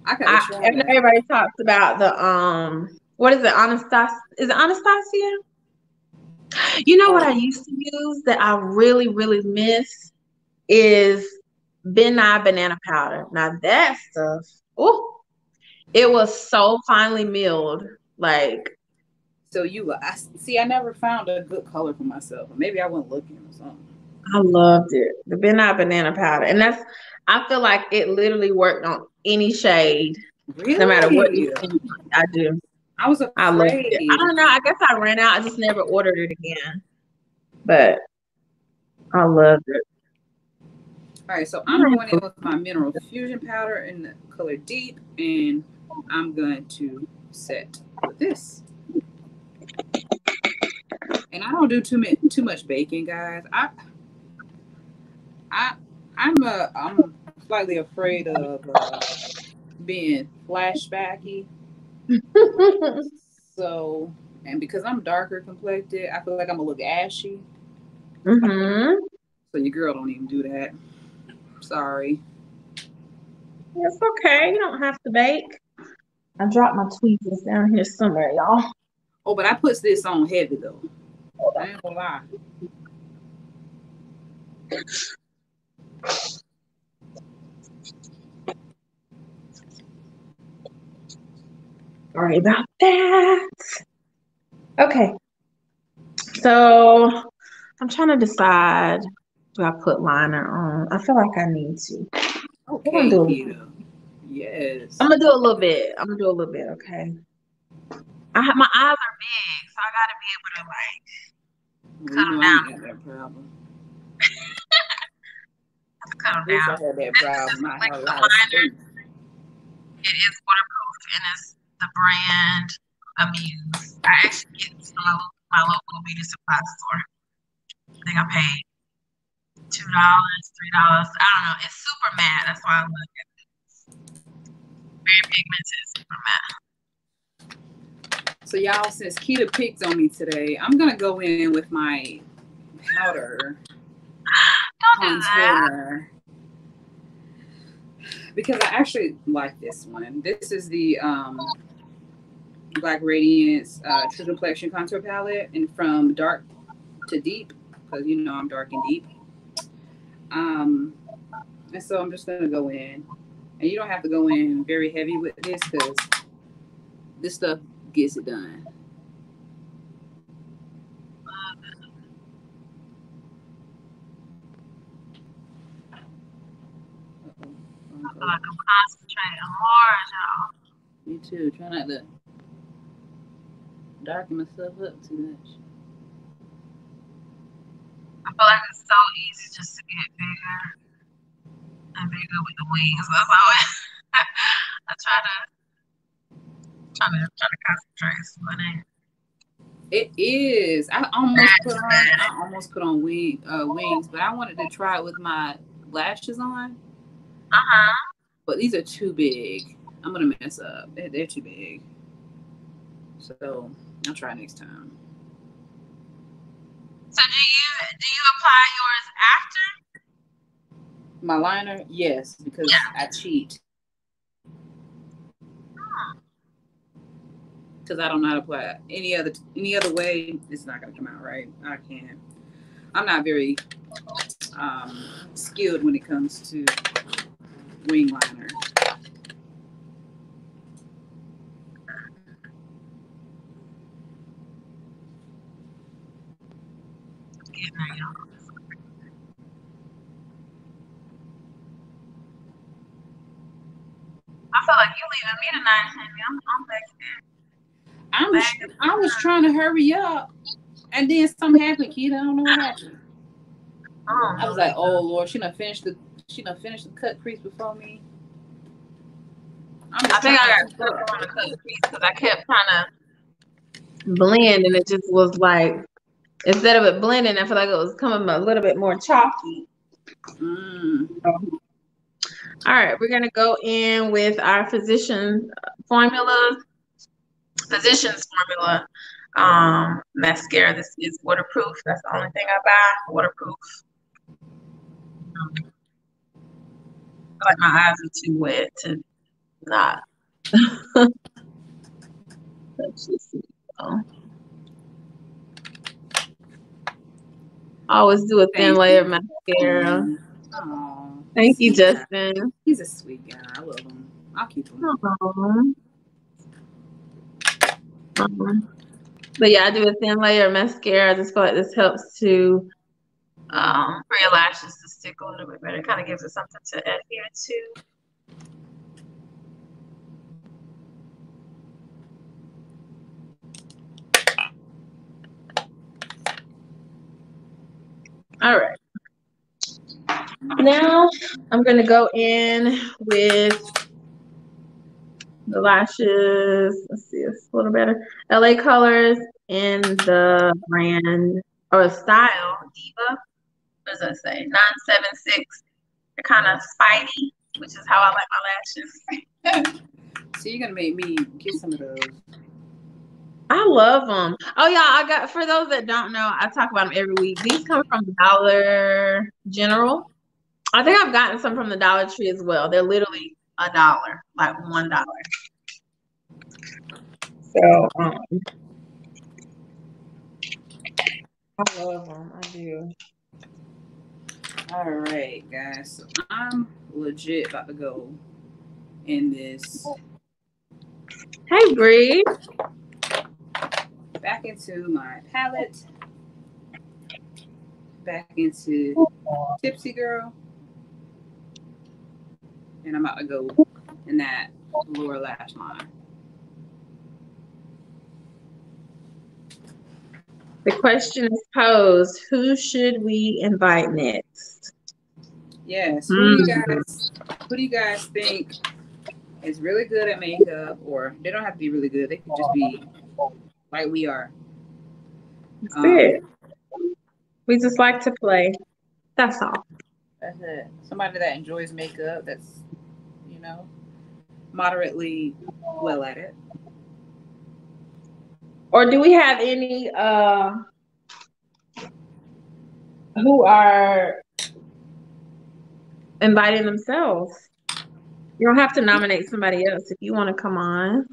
I, I everybody talks about the um what is it, Anastasia? Is it Anastasia? You know what I used to use that I really, really miss is Ben Nye banana powder. Now that stuff, oh, it was so finely milled. Like, so you, I see. I never found a good color for myself. Maybe I wasn't looking or something. I loved it. The Ben Nye banana powder, and that's. I feel like it literally worked on any shade, really? no matter what you. I do. I was afraid. I loved it. I don't know. I guess I ran out. I just never ordered it again. But I loved it. All right, so I'm going in with my mineral fusion powder in the color deep, and I'm going to set with this. And I don't do too much too much baking, guys. I I I'm a I'm slightly afraid of uh, being flashbacky. so and because I'm darker complected, I feel like I'm gonna look ashy. Mm-hmm. So your girl don't even do that. Sorry. It's okay. You don't have to bake. I dropped my tweezers down here somewhere, y'all. Oh, but I put this on heavy though. I ain't gonna lie. Sorry about that. Okay. So I'm trying to decide do I put liner on? I feel like I need to. Okay. Yes. I'm gonna do a little bit. I'm gonna do a little bit. Okay. I have my eyes are big, so I gotta be able to like cut them down. That problem. cut them down. I had that problem. I like the liner. It is waterproof and it's the brand Amuse. I actually get it from my local beauty supply store. I think I paid two dollars, three dollars. I don't know. It's super matte. That's why I love it very pigmented Super mad. So y'all, since Keita picked on me today, I'm gonna go in with my powder Don't contour. because I actually like this one. This is the um, Black Radiance uh, True Complexion Contour Palette, and from dark to deep, because you know I'm dark and deep. Um, and so I'm just gonna go in, and you don't have to go in very heavy with this because this stuff gets it done. I feel like I'm concentrating hard, y'all. Me too. Try not to darken myself up too much. I feel like it's so easy just to get bigger and bigger with the wings. That's always I try to try to try to concentrate, but it It is. I almost put on. I almost put on wing, uh, wings, but I wanted to try it with my lashes on. uh-huh. But these are too big. I'm gonna mess up. They're, they're too big. So I'll try next time. So do you do you apply yours after? My liner, yes, because I cheat. Because I don't know how to apply any other any other way. It's not gonna come out right. I can't. I'm not very um, skilled when it comes to wing liner. Getting there, y'all. I feel like you leaving me tonight, Henry. I'm, I'm back there. I was I was trying to hurry up, and then something happened, Keita. I don't know what happened. Oh, I was like, oh Lord, she done finished the she done finished the cut crease before me. I'm I think I got to- stuck on the cut crease because I kept trying to blend, and it just was like instead of it blending, I feel like it was coming a little bit more chalky. Mm. All right, we're gonna go in with our physician formula, physician's formula um, mascara. This is waterproof. That's the only thing I buy. Waterproof. I like my eyes are too wet to not. Let's just see. Oh. I always do a thin Thank layer you. mascara. Aw, Thank you, guy. Justin. He's a sweet guy. I love him. I'll keep him. Aw. Um, but yeah, I do a thin layer of mascara. I just feel like this helps to um, for your lashes to stick a little bit better. It kind of gives it something to adhere to. All right. Now I'm gonna go in with the lashes. Let's see, it's a little better. LA Colors in the brand or style Diva. What does that say? 976. They're kind of spidey, which is how I like my lashes. So you're gonna make me get some of those. I love them. Oh yeah, I got for those that don't know, I talk about them every week. These come from Dollar General. I think I've gotten some from the Dollar Tree as well. They're literally a dollar, like one dollar. So um, I love them. I do. All right, guys. So I'm legit about to go in this Hey Bree. Back into my palette, back into Tipsy Girl, and I'm about to go in that lower lash line. The question is posed: Who should we invite next? Yes. Who do you Mm. guys? Who do you guys think is really good at makeup, or they don't have to be really good? They could just be like we are. That's Um, it. We just like to play. That's all. That's it. Somebody that enjoys makeup. That's you know moderately well at it. Or do we have any uh who are inviting themselves? You don't have to nominate somebody else if you want to come on.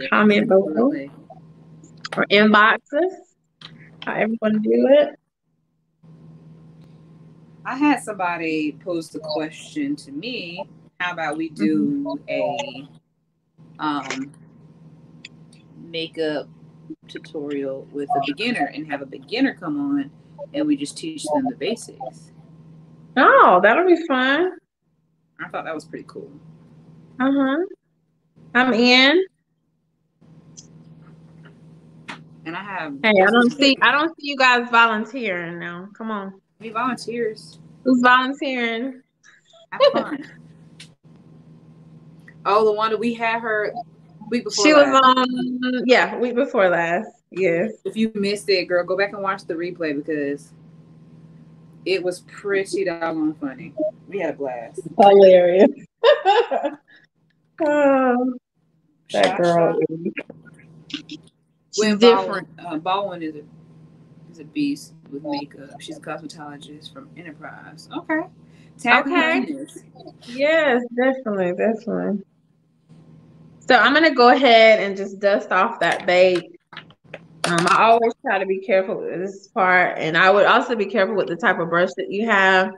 Yeah, Comment below or inbox us. However you want to do it. I had somebody pose the question to me. How about we do a um, makeup tutorial with a beginner and have a beginner come on and we just teach them the basics? Oh, that'll be fun. I thought that was pretty cool. Uh huh. I'm in. And I have Hey, I don't see. I don't see you guys volunteering now. Come on. any volunteers. Who's volunteering? Have fun. oh, the one that we had her week before. She was on. Yeah, week before last. Yes. If you missed it, girl, go back and watch the replay because it was pretty doggone funny. We had a blast. Hilarious. oh, that girl. She's When different. Baldwin, uh, Baldwin is a is a beast with makeup. She's a cosmetologist from Enterprise. Okay. Me Okay. Yes, definitely, definitely. So I'm gonna go ahead and just dust off that bake. Um, I always try to be careful with this part, and I would also be careful with the type of brush that you have.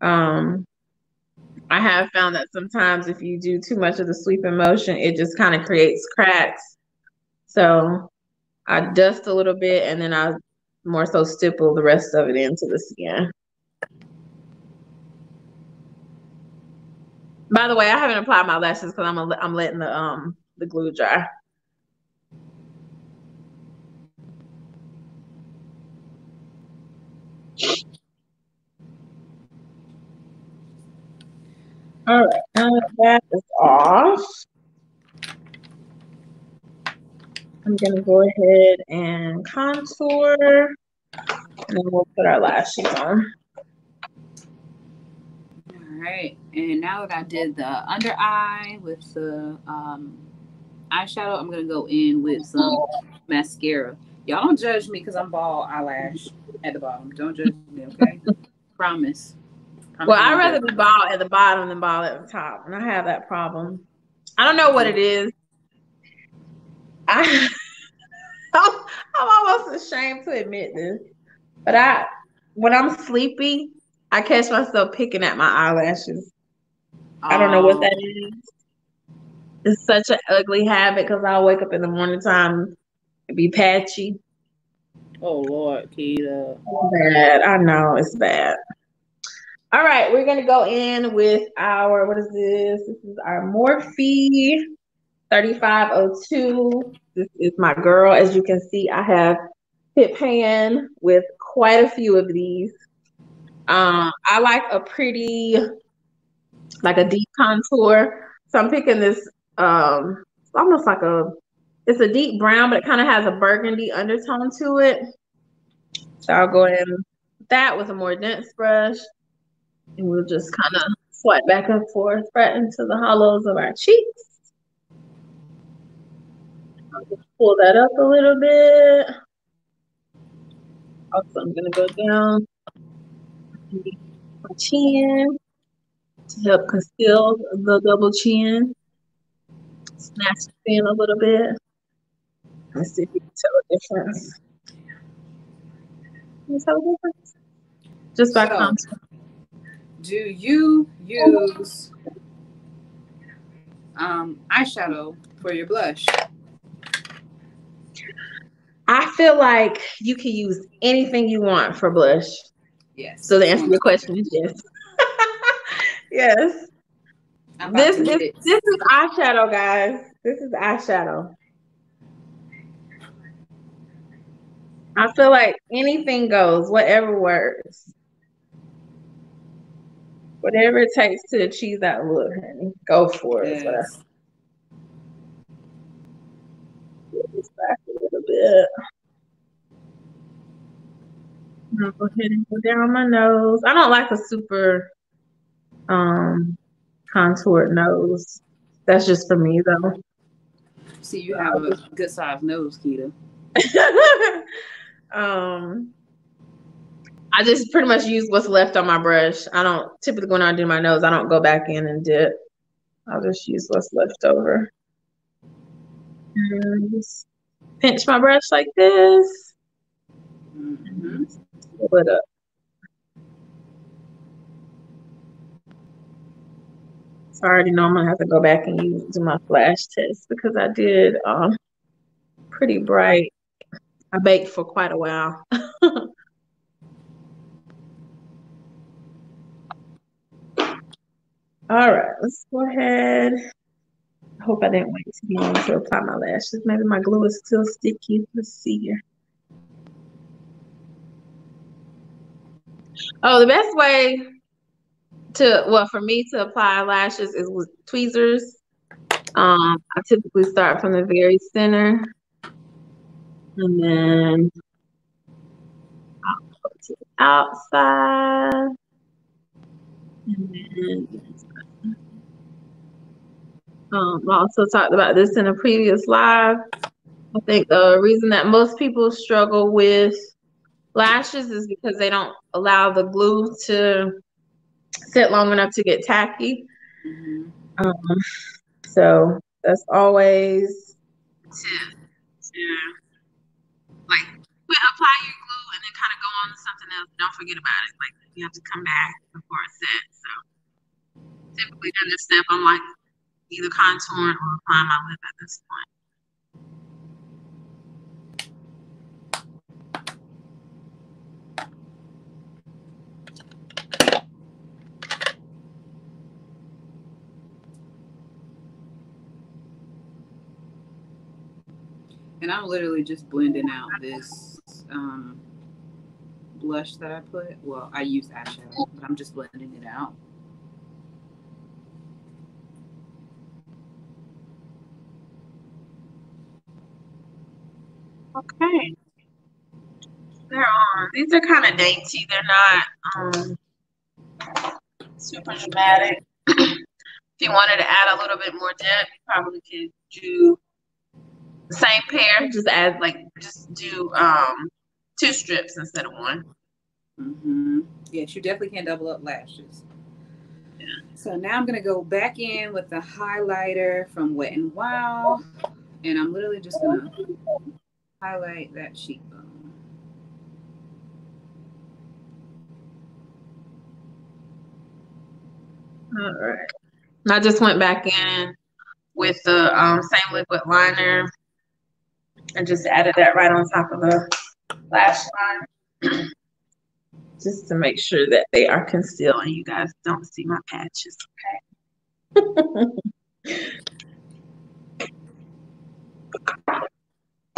Um, I have found that sometimes if you do too much of the sweeping motion, it just kind of creates cracks. So I dust a little bit, and then I more so stipple the rest of it into the skin. By the way, I haven't applied my lashes because I'm a, I'm letting the um the glue dry. All right, that that is off, I'm gonna go ahead and contour, and then we'll put our lashes on. All right. And now that I did the under eye with the um, eyeshadow, I'm gonna go in with some mascara. Y'all don't judge me because I'm bald eyelash at the bottom. Don't judge me, okay? Promise. Promise Well, I'd rather be bald at the bottom than bald at the top, and I have that problem. I don't know what it is. I, I'm, I'm almost ashamed to admit this, but I, when I'm sleepy, I catch myself picking at my eyelashes. I don't know what that is. It's such an ugly habit because I'll wake up in the morning time and be patchy. Oh Lord, Keita. Bad. I know it's bad. All right, we're gonna go in with our what is this? This is our Morphe 3502. This is my girl. As you can see, I have hip pan with quite a few of these. Um, I like a pretty, like a deep contour. So I'm picking this. Um, almost like a. It's a deep brown, but it kind of has a burgundy undertone to it. So I'll go in that with a more dense brush, and we'll just kind of swipe back and forth right into the hollows of our cheeks. I'll just pull that up a little bit. Also, I'm gonna go down my chin to help conceal the double chin. Snatch it in a little bit. Let's see if you can tell the difference. Can you tell the difference? Just by So- contour. Do you use um eyeshadow for your blush? I feel like you can use anything you want for blush. Yes. So the answer to your question is yes. yes. This is this is eyeshadow, guys. This is eyeshadow. I feel like anything goes, whatever works. Whatever it takes to achieve that look, honey. Go for it. is what I Yes. Pull this back a little bit. I'll go ahead and go down my nose. I don't like a super um contoured nose. That's just for me though. See, you have a good sized nose, Keita. um I just pretty much use what's left on my brush. I don't typically when I do my nose, I don't go back in and dip. I'll just use what's left over. And just pinch my brush like this. Mm-hmm. Pull it up. So I already know I'm gonna have to go back and use do my flash test because I did um pretty bright. I baked for quite a while. All right, let's go ahead. Hope I didn't wait too long to apply my lashes. Maybe my glue is still sticky. Let's see here. Oh, the best way to well for me to apply lashes is with tweezers. Um, I typically start from the very center, and then I'll go to the outside, and then um, I also talked about this in a previous live. I think the reason that most people struggle with lashes is because they don't allow the glue to sit long enough to get tacky. Mm-hmm. Um, so that's always tip to like apply your glue and then kind of go on to something else. Don't forget about it. Like you have to come back before it's set. So typically on this step, I'm like either contouring or applying my lip at this point. And I'm literally just blending out this um, blush that I put. Well, I use eyeshadow, but I'm just blending it out. Okay. They're. These are kind of dainty. They're not um, super dramatic. if you wanted to add a little bit more depth, you probably could do the same pair. Just add like just do um two strips instead of one. Mm-hmm. Yes, you definitely can double up lashes. Yeah. So now I'm gonna go back in with the highlighter from Wet and Wild, and I'm literally just gonna highlight that cheekbone. All right. I just went back in with the um, same liquid liner and just added that right on top of the lash line. just to make sure that they are concealed and you guys don't see my patches, okay?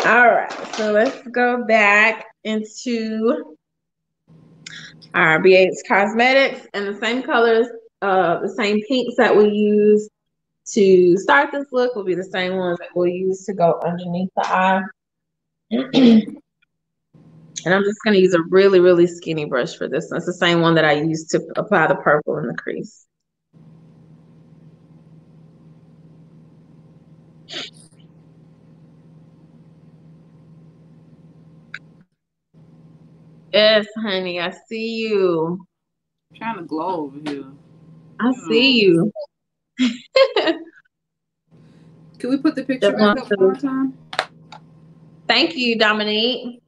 All right, so let's go back into our BH Cosmetics and the same colors, uh, the same pinks that we use to start this look will be the same ones that we'll use to go underneath the eye. and I'm just going to use a really, really skinny brush for this. It's the same one that I used to apply the purple in the crease. Yes, honey, I see you. I'm trying to glow over here. I see you. Can we put the picture back up one more time? Thank you, Dominique.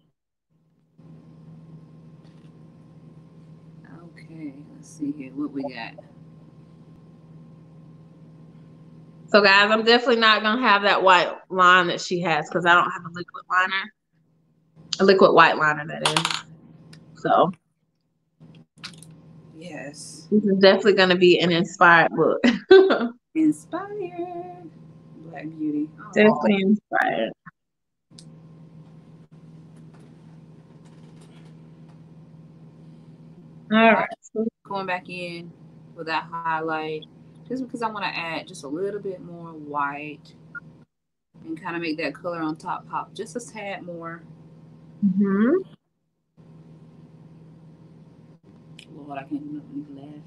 Okay, let's see here what we got. So, guys, I'm definitely not gonna have that white line that she has because I don't have a liquid liner, a liquid white liner that is. So, yes, this is definitely gonna be an inspired book. inspired Black Beauty. Aww. Definitely inspired. All right. So going back in with that highlight, just because I want to add just a little bit more white and kind of make that color on top pop just a tad more. Mm-hmm. Lord, I can't even laugh.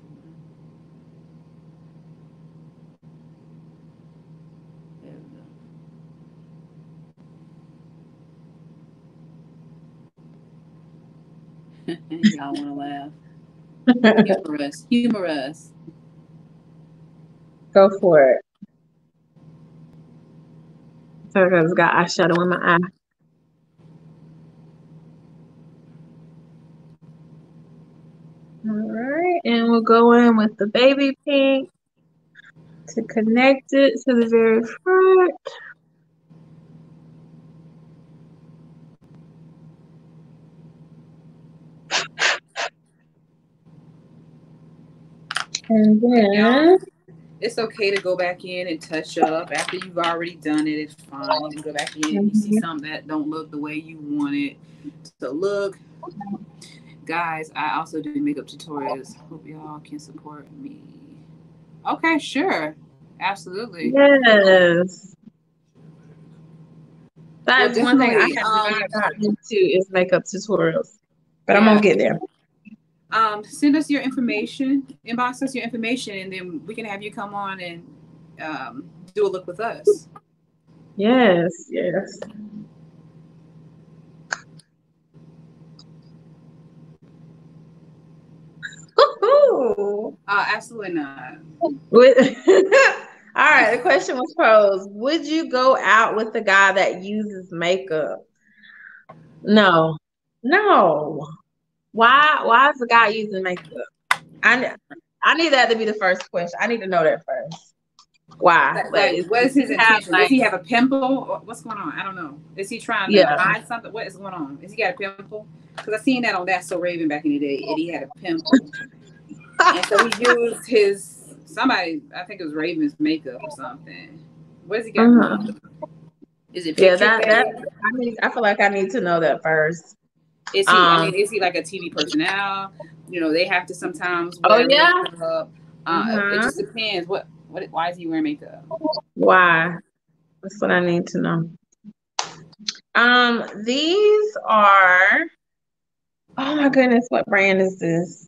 Y'all want to laugh? Humorous. Humorous. Go for it. So I just got eyeshadow in my eye. All right, and we'll go in with the baby pink to connect it to the very front. And then it's okay to go back in and touch up after you've already done it. It's fine. You can go back in. Mm-hmm. You see mm-hmm. something that don't look the way you want it to look. Guys, I also do makeup tutorials. Hope y'all can support me. Okay, sure. Absolutely. Yes. That's well, one thing I have um, not gotten into is makeup tutorials. But yeah. I'm gonna get there um, send us your information, inbox us your information, and then we can have you come on and um, do a look with us. Yes, yes. Uh, absolutely not. All right, the question was posed. Would you go out with the guy that uses makeup? No. No. Why why is the guy using makeup? I I need that to be the first question. I need to know that first. Why? Like, what is his intention? Like, Does he have a pimple? What's going on? I don't know. Is he trying to yeah. hide something? What is going on? Is he got a pimple? Because I seen that on That's So Raven back in the day, and he had a pimple. And so he used his somebody. I think it was Raven's makeup or something. What does he got? Uh-huh. Is it yeah? That, that I mean, I feel like I need to know that first. Is he? Um, I mean, is he like a TV personnel? You know, they have to sometimes. Oh yeah. Uh, mm-hmm. It just depends. What? What? Why is he wearing makeup? Why? That's what I need to know. Um, these are. Oh my goodness, what brand is this?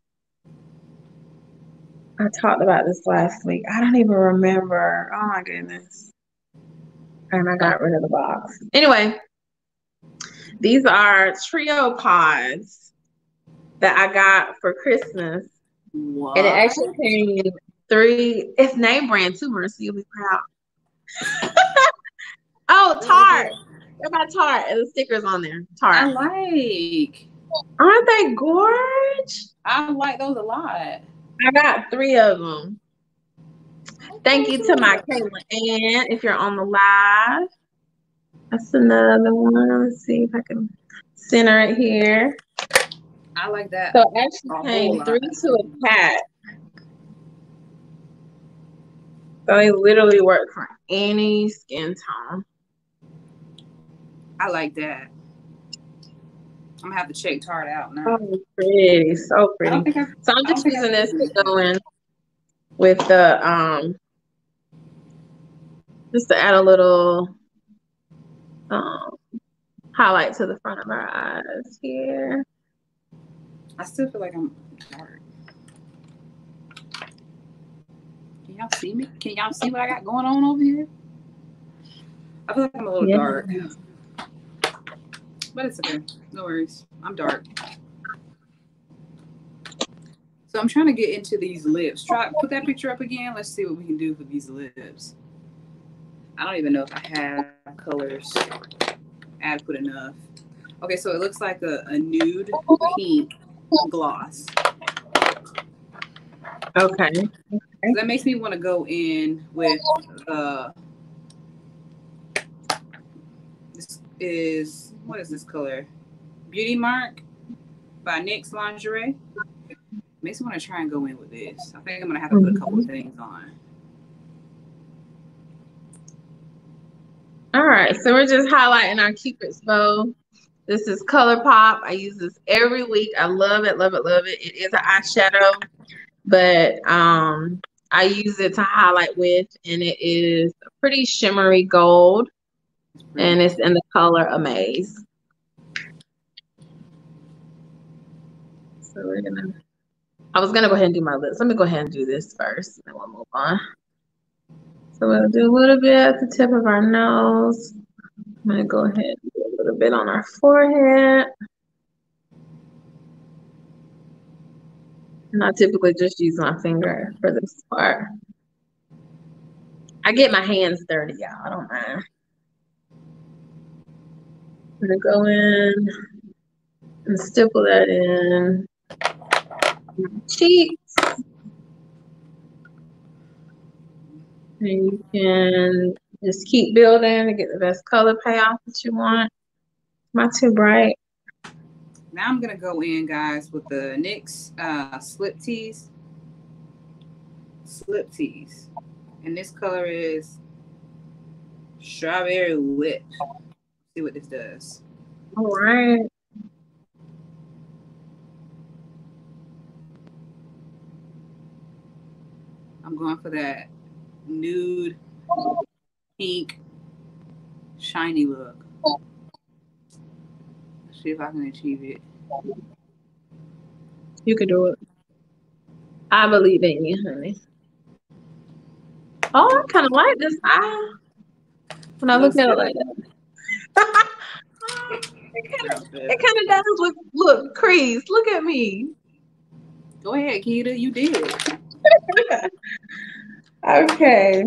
I talked about this last week. I don't even remember. Oh my goodness. And I got rid of the box. Anyway, these are trio pods that I got for Christmas. What? And it actually came three. It's name brand too, Mercy. You'll be proud. oh, Tarte. They're by Tarte. And the stickers on there. Tarte. I like. Aren't they gorge? I like those a lot. I got three of them. Thank you to my Kayla Ann if you're on the live. That's another one. Let's see if I can center it here. I like that. So actually came three to a pack. So they literally work for any skin tone. I like that. I'm gonna have to check Tarte out now. Oh, pretty, so pretty. so I'm just using this to go in with the um, just to add a little um, highlight to the front of our eyes here. I still feel like I'm dark. Can y'all see me? Can y'all see what I got going on over here? I feel like I'm a little yeah. dark. But it's okay. No worries. I'm dark. So I'm trying to get into these lips. Try put that picture up again. Let's see what we can do for these lips. I don't even know if I have colors adequate enough. Okay, so it looks like a, a nude pink gloss. Okay. So that makes me want to go in with uh this is what is this color? Beauty Mark by NYX Lingerie. Makes me want to try and go in with this. I think I'm gonna have to put a couple things on. All right, so we're just highlighting our Cupid's bow. This is ColourPop. I use this every week. I love it, love it, love it. It is an eyeshadow, but um, I use it to highlight with, and it is a pretty shimmery gold, and it's in the color Amaze. So we're gonna. I was gonna go ahead and do my lips. Let me go ahead and do this first, and then we'll move on. So we'll do a little bit at the tip of our nose. I'm gonna go ahead and do a little bit on our forehead. And I typically just use my finger for this part. I get my hands dirty, y'all. I don't mind. I'm gonna go in and stipple that in cheeks. And you can just keep building to get the best color payoff that you want. Not too bright. Now I'm gonna go in, guys, with the NYX uh, Slip Tease. Slip Tease. And this color is strawberry whip. See what this does. All right. I'm going for that nude pink shiny look. Let's see if I can achieve it. You can do it. I believe in you, honey. Oh, I kind of like this eye. When I look at it like that. It kind of does look look crease. Look at me. Go ahead, Keita. You did. okay.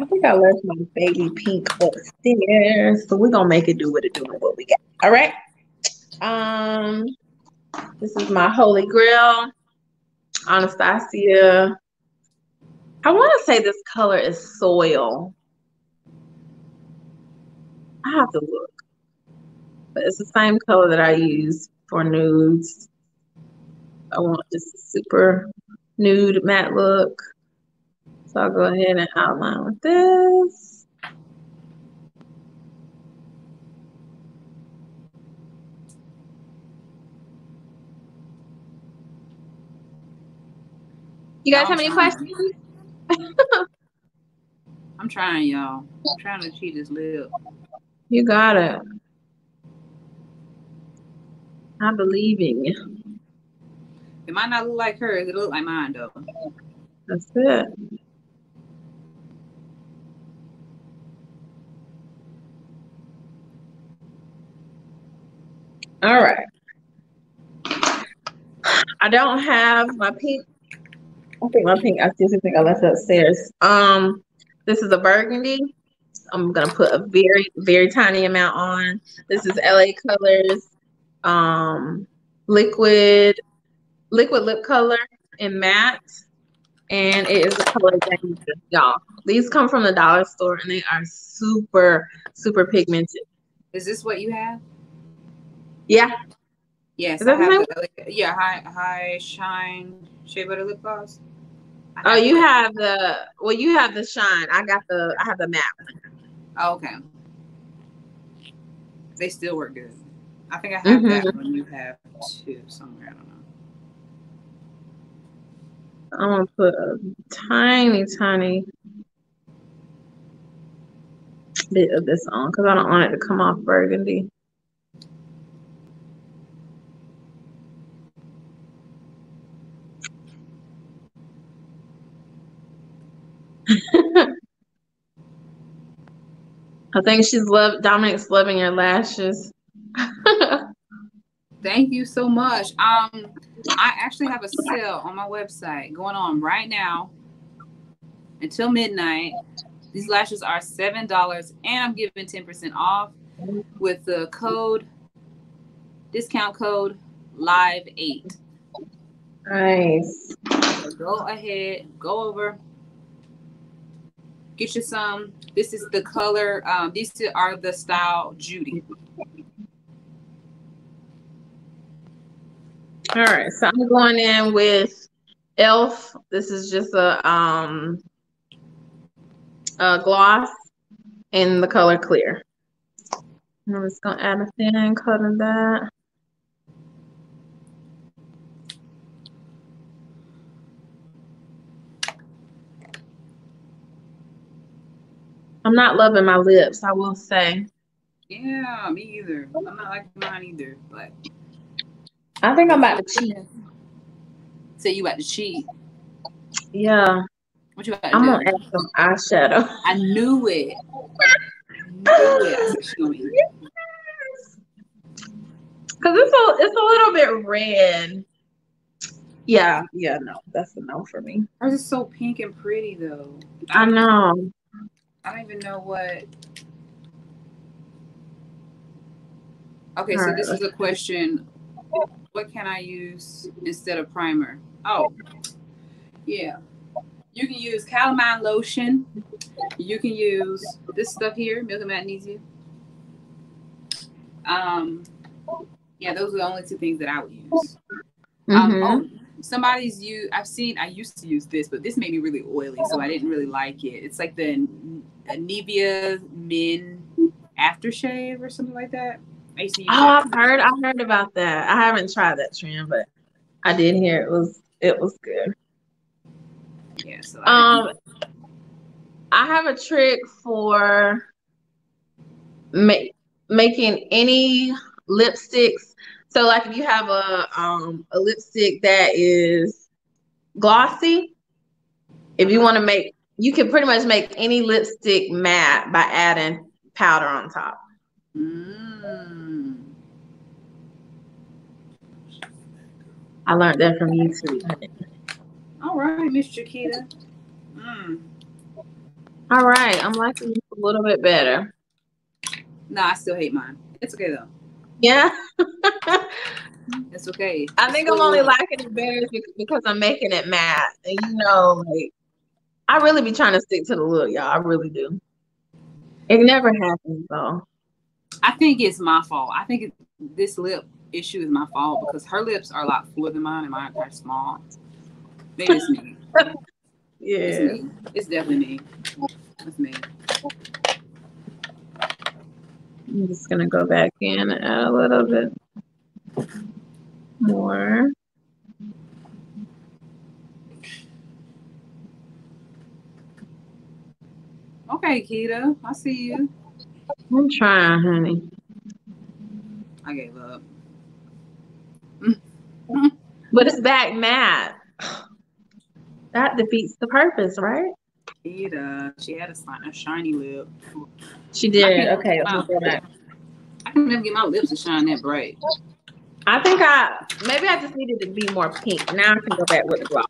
I think I left my baby pink upstairs. So we're gonna make it do what it do with what we got. All right. Um this is my holy grail. Anastasia. I want to say this color is soil. I have to look. But it's the same color that I use for nudes. I want just a super nude matte look. So I'll go ahead and outline with this. You guys have any questions? I'm trying, y'all. I'm trying to cheat this lip. You got it. I'm believing. you. It might not look like hers. It look like mine though. That's it. All right. I don't have my pink. I think my pink. I still think I left it upstairs. Um, this is a burgundy. I'm gonna put a very, very tiny amount on. This is LA Colors, um, liquid, liquid lip color in matte, and it is the color that y'all. These come from the dollar store, and they are super, super pigmented. Is this what you have? Yeah. Yes, I have the, yeah, high high shine shea butter lip gloss. Oh, you have the well, you have the shine. I got the I have the matte. Oh, okay. They still work good. I think I have mm-hmm. that one. You have two somewhere. I don't know. I'm gonna put a tiny, tiny bit of this on because I don't want it to come off burgundy. I think she's love Dominic's loving your lashes. Thank you so much. Um, I actually have a sale on my website going on right now until midnight. These lashes are seven dollars, and I'm giving ten percent off with the code discount code live eight. Nice. So go ahead, go over, Get you some. This is the color. Um, these are the style Judy. All right, so I'm going in with Elf. This is just a um a gloss in the color clear. I'm just gonna add a thin coat of that. I'm not loving my lips, I will say. Yeah, me either. I'm not liking mine either, but I think I'm about to cheat. Say you about to cheat. Yeah. What you about to I'm do? gonna add some eyeshadow. I knew it. I knew it. Cause it's a it's a little bit red. Yeah, yeah, no, that's a no for me. Hers is so pink and pretty though. I know. I don't even know what. Okay, All so right, this is a question. What can I use instead of primer? Oh, yeah. You can use calamine lotion. You can use this stuff here, milk and magnesia. Um, yeah, those are the only two things that I would use. Um, Mhm. oh, somebody's you. I've seen. I used to use this, but this made me really oily, so I didn't really like it. It's like the Nivea Men aftershave or something like that. I used to use Oh. I've heard. I heard about that. I haven't tried that trend, but I did hear it was it was good. Yeah, so I Um, I have a trick for ma- making any lipsticks. So, like, if you have a um a lipstick that is glossy, if you want to make, you can pretty much make any lipstick matte by adding powder on top. Mm. I learned that from YouTube. All right, Miss Chiquita. Mm. All right, I'm liking a little bit better. No, I still hate mine. It's okay though. Yeah. It's okay. I think I'm only you want. liking it better bec- because I'm making it matte. And you know, like I really be trying to stick to the look, y'all. I really do. It never happens though. I think it's my fault. I think it, this lip issue is my fault because her lips are a lot fuller than mine and mine are small. Maybe it's me. It's Yeah. me. It's definitely me. It's me. I'm just gonna go back in and add a little bit more. Okay, Kita. I see you. I'm trying, honey. I gave up. But it's back matte. That defeats the purpose, right? Kita. She had a, a shiny lip. She did. can- Okay, back. I can never get my lips to shine that bright. I think I maybe I just needed to be more pink. Now I can go back with the gloss.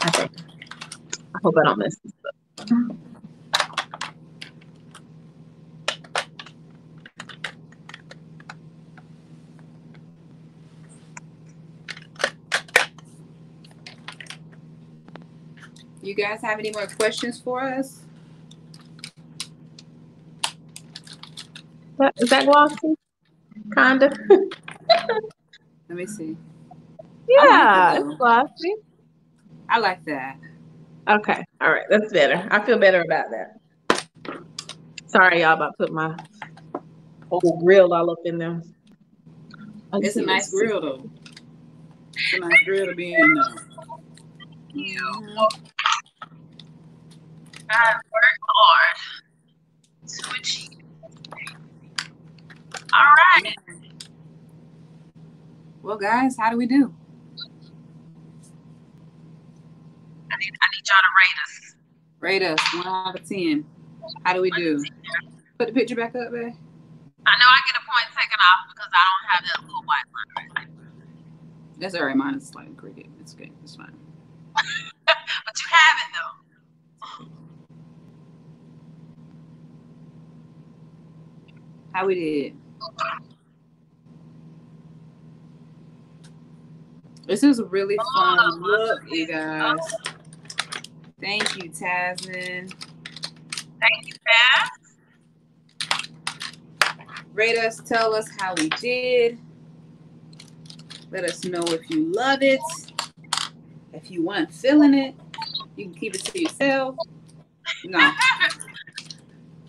I think. I hope I don't miss this. up. You guys have any more questions for us? That- Is that glossy? Kinda. Let me see. yeah, though. it's glossy. I like that. Okay. All right. That's better. I feel better about that. Sorry, y'all, about putting my whole grill all up in there. It's a nice grill though. It's a nice grill to be in though. I work hard to achieve. All right. Well, guys, how do we do? I need, I need y'all to rate us. Rate us one out of ten. How do we do? Put the picture back up, babe. I know I get a point taken off because I don't have that little white line. That's all right. Mine is slightly crooked. It's okay. It's fine. But you have it though. How we did? This is a really fun look, you guys. Thank you, Tasman. Thank you, Pat. Rate us, tell us how we did. Let us know if you love it. If you weren't feeling it, you can keep it to yourself. No.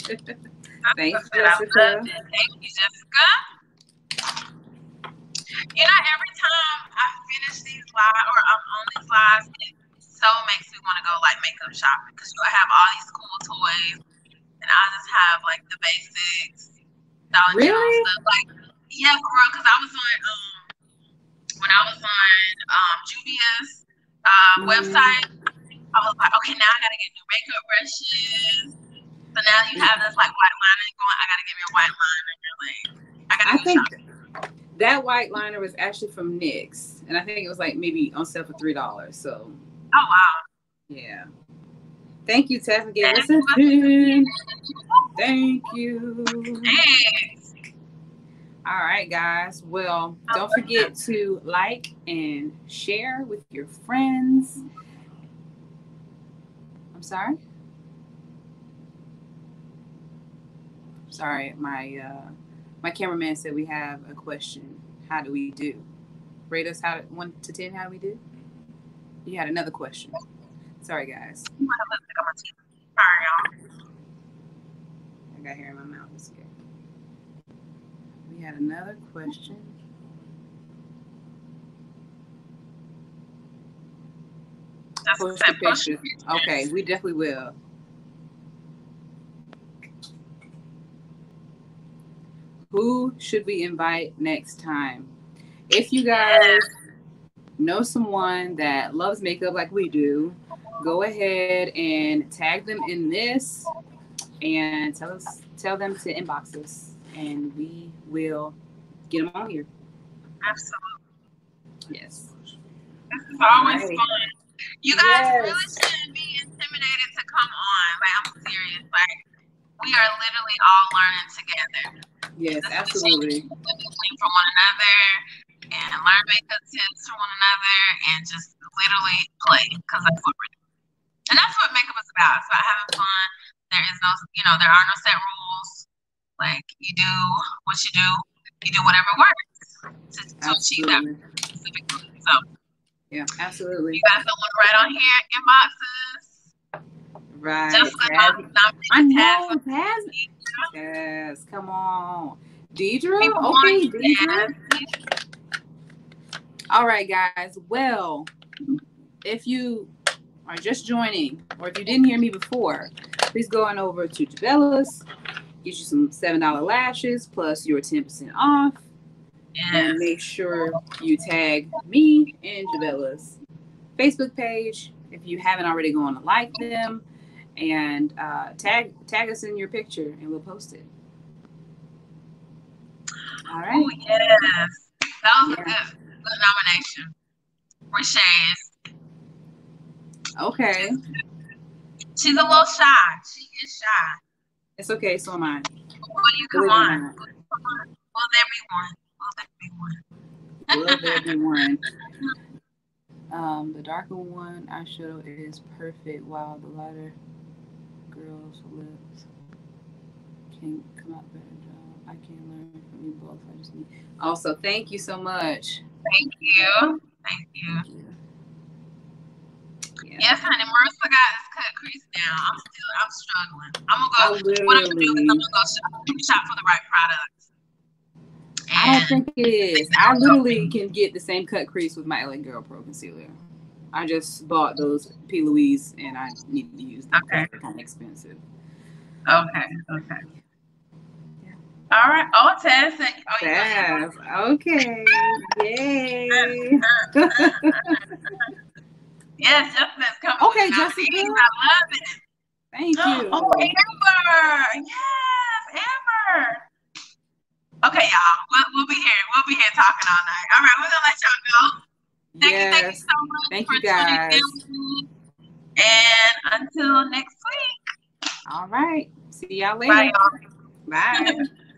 Thanks, Jessica. Thank you, Jessica. You know, every time I finish these lives or I'm on these lives, it so makes me want to go like makeup shopping because you know, I have all these cool toys and I just have like the basics. Dollar Really? Stuff. Like, yeah, for real. Because I was on um when I was on um Juvia's uh, Mhm. website, I was like, okay, now I gotta get new makeup brushes. So now you have this like white liner going. I gotta get me a white liner. Like, I gotta I think shopping. that white liner was actually from NYX, and I think it was like maybe on sale for three dollars. So. Oh wow. Yeah. Thank you, Tess. Listen. Thank you. Thanks. All right, guys. Well, don't forget to like and share with your friends. I'm sorry. Sorry, my uh, my cameraman said we have a question. How do we do? Rate us how one to ten. How do we do? You had another question. Sorry, guys. Sorry, y'all. I got hair in my mouth. It's okay. We had another question. That's Post the picture. Okay, we definitely will. Who should we invite next time? If you guys know someone that loves makeup like we do, go ahead and tag them in this and tell us tell them to inbox us and we will get them on here. Absolutely. Yes. This is always Right. fun. You guys Yes. really shouldn't be intimidated to come on. Like I'm serious. Like we are literally all learning together. Yes, This absolutely. Glean from one another and learn makeup tips from one another and just literally play because that's what we're doing. And that's what makeup is about. It's about having fun. There is no, you know, there are no set rules. Like you do what you do, you do whatever works to, to achieve that Absolutely. specific. So Yeah, absolutely. you guys don't look right on here, inboxes. Right. Jessica, Taz- not, not I Yes, come on. Deidre? People Okay, Deidre. All right, guys. Well, if you are just joining, or if you didn't hear me before, please go on over to Jabella's, get you some $7 lashes plus your 10% off, Yes. and make sure you tag me and Jabella's Facebook page if you haven't already gone to like them, and uh, tag tag us in your picture, and we'll post it. All right. Oh yes, that was a Yeah. good, good nomination. Rashays. Okay. She's a little shy. She is shy. It's okay. So am I. Will you come on? Will there be one? Will there be one? Will there be one? Um, the darker one eyeshadow is perfect, while the lighter girl's lips can come out better. Job. I can learn from you both. I just need. Also, thank you so much. Thank you. Thank you. Thank you. Yeah. Yes, honey. Marissa got his cut crease now. I'm still, I'm struggling. I'm gonna go. Oh, what I'm gonna do is I'm gonna go shop, shop for the right products. I don't think it is. I literally can get the same cut crease with my LA Girl Pro Concealer. I just bought those P. Louise and I need to use them. Okay. They're kind of expensive. okay, okay. Yeah. All right. Oh, Tess. Oh, you Yes. Okay. Yay. Yes, Jessica's coming. Okay, nominees. I love it. Thank oh, you. Oh, Amber. Yes, Amber. Okay, y'all. We'll, we'll be here. We'll be here talking all night. All right, we're gonna let y'all go. Thank you, thank you Yes. so much Thank you, guys. And until next week. All right. See y'all Bye, later. y'all. Bye.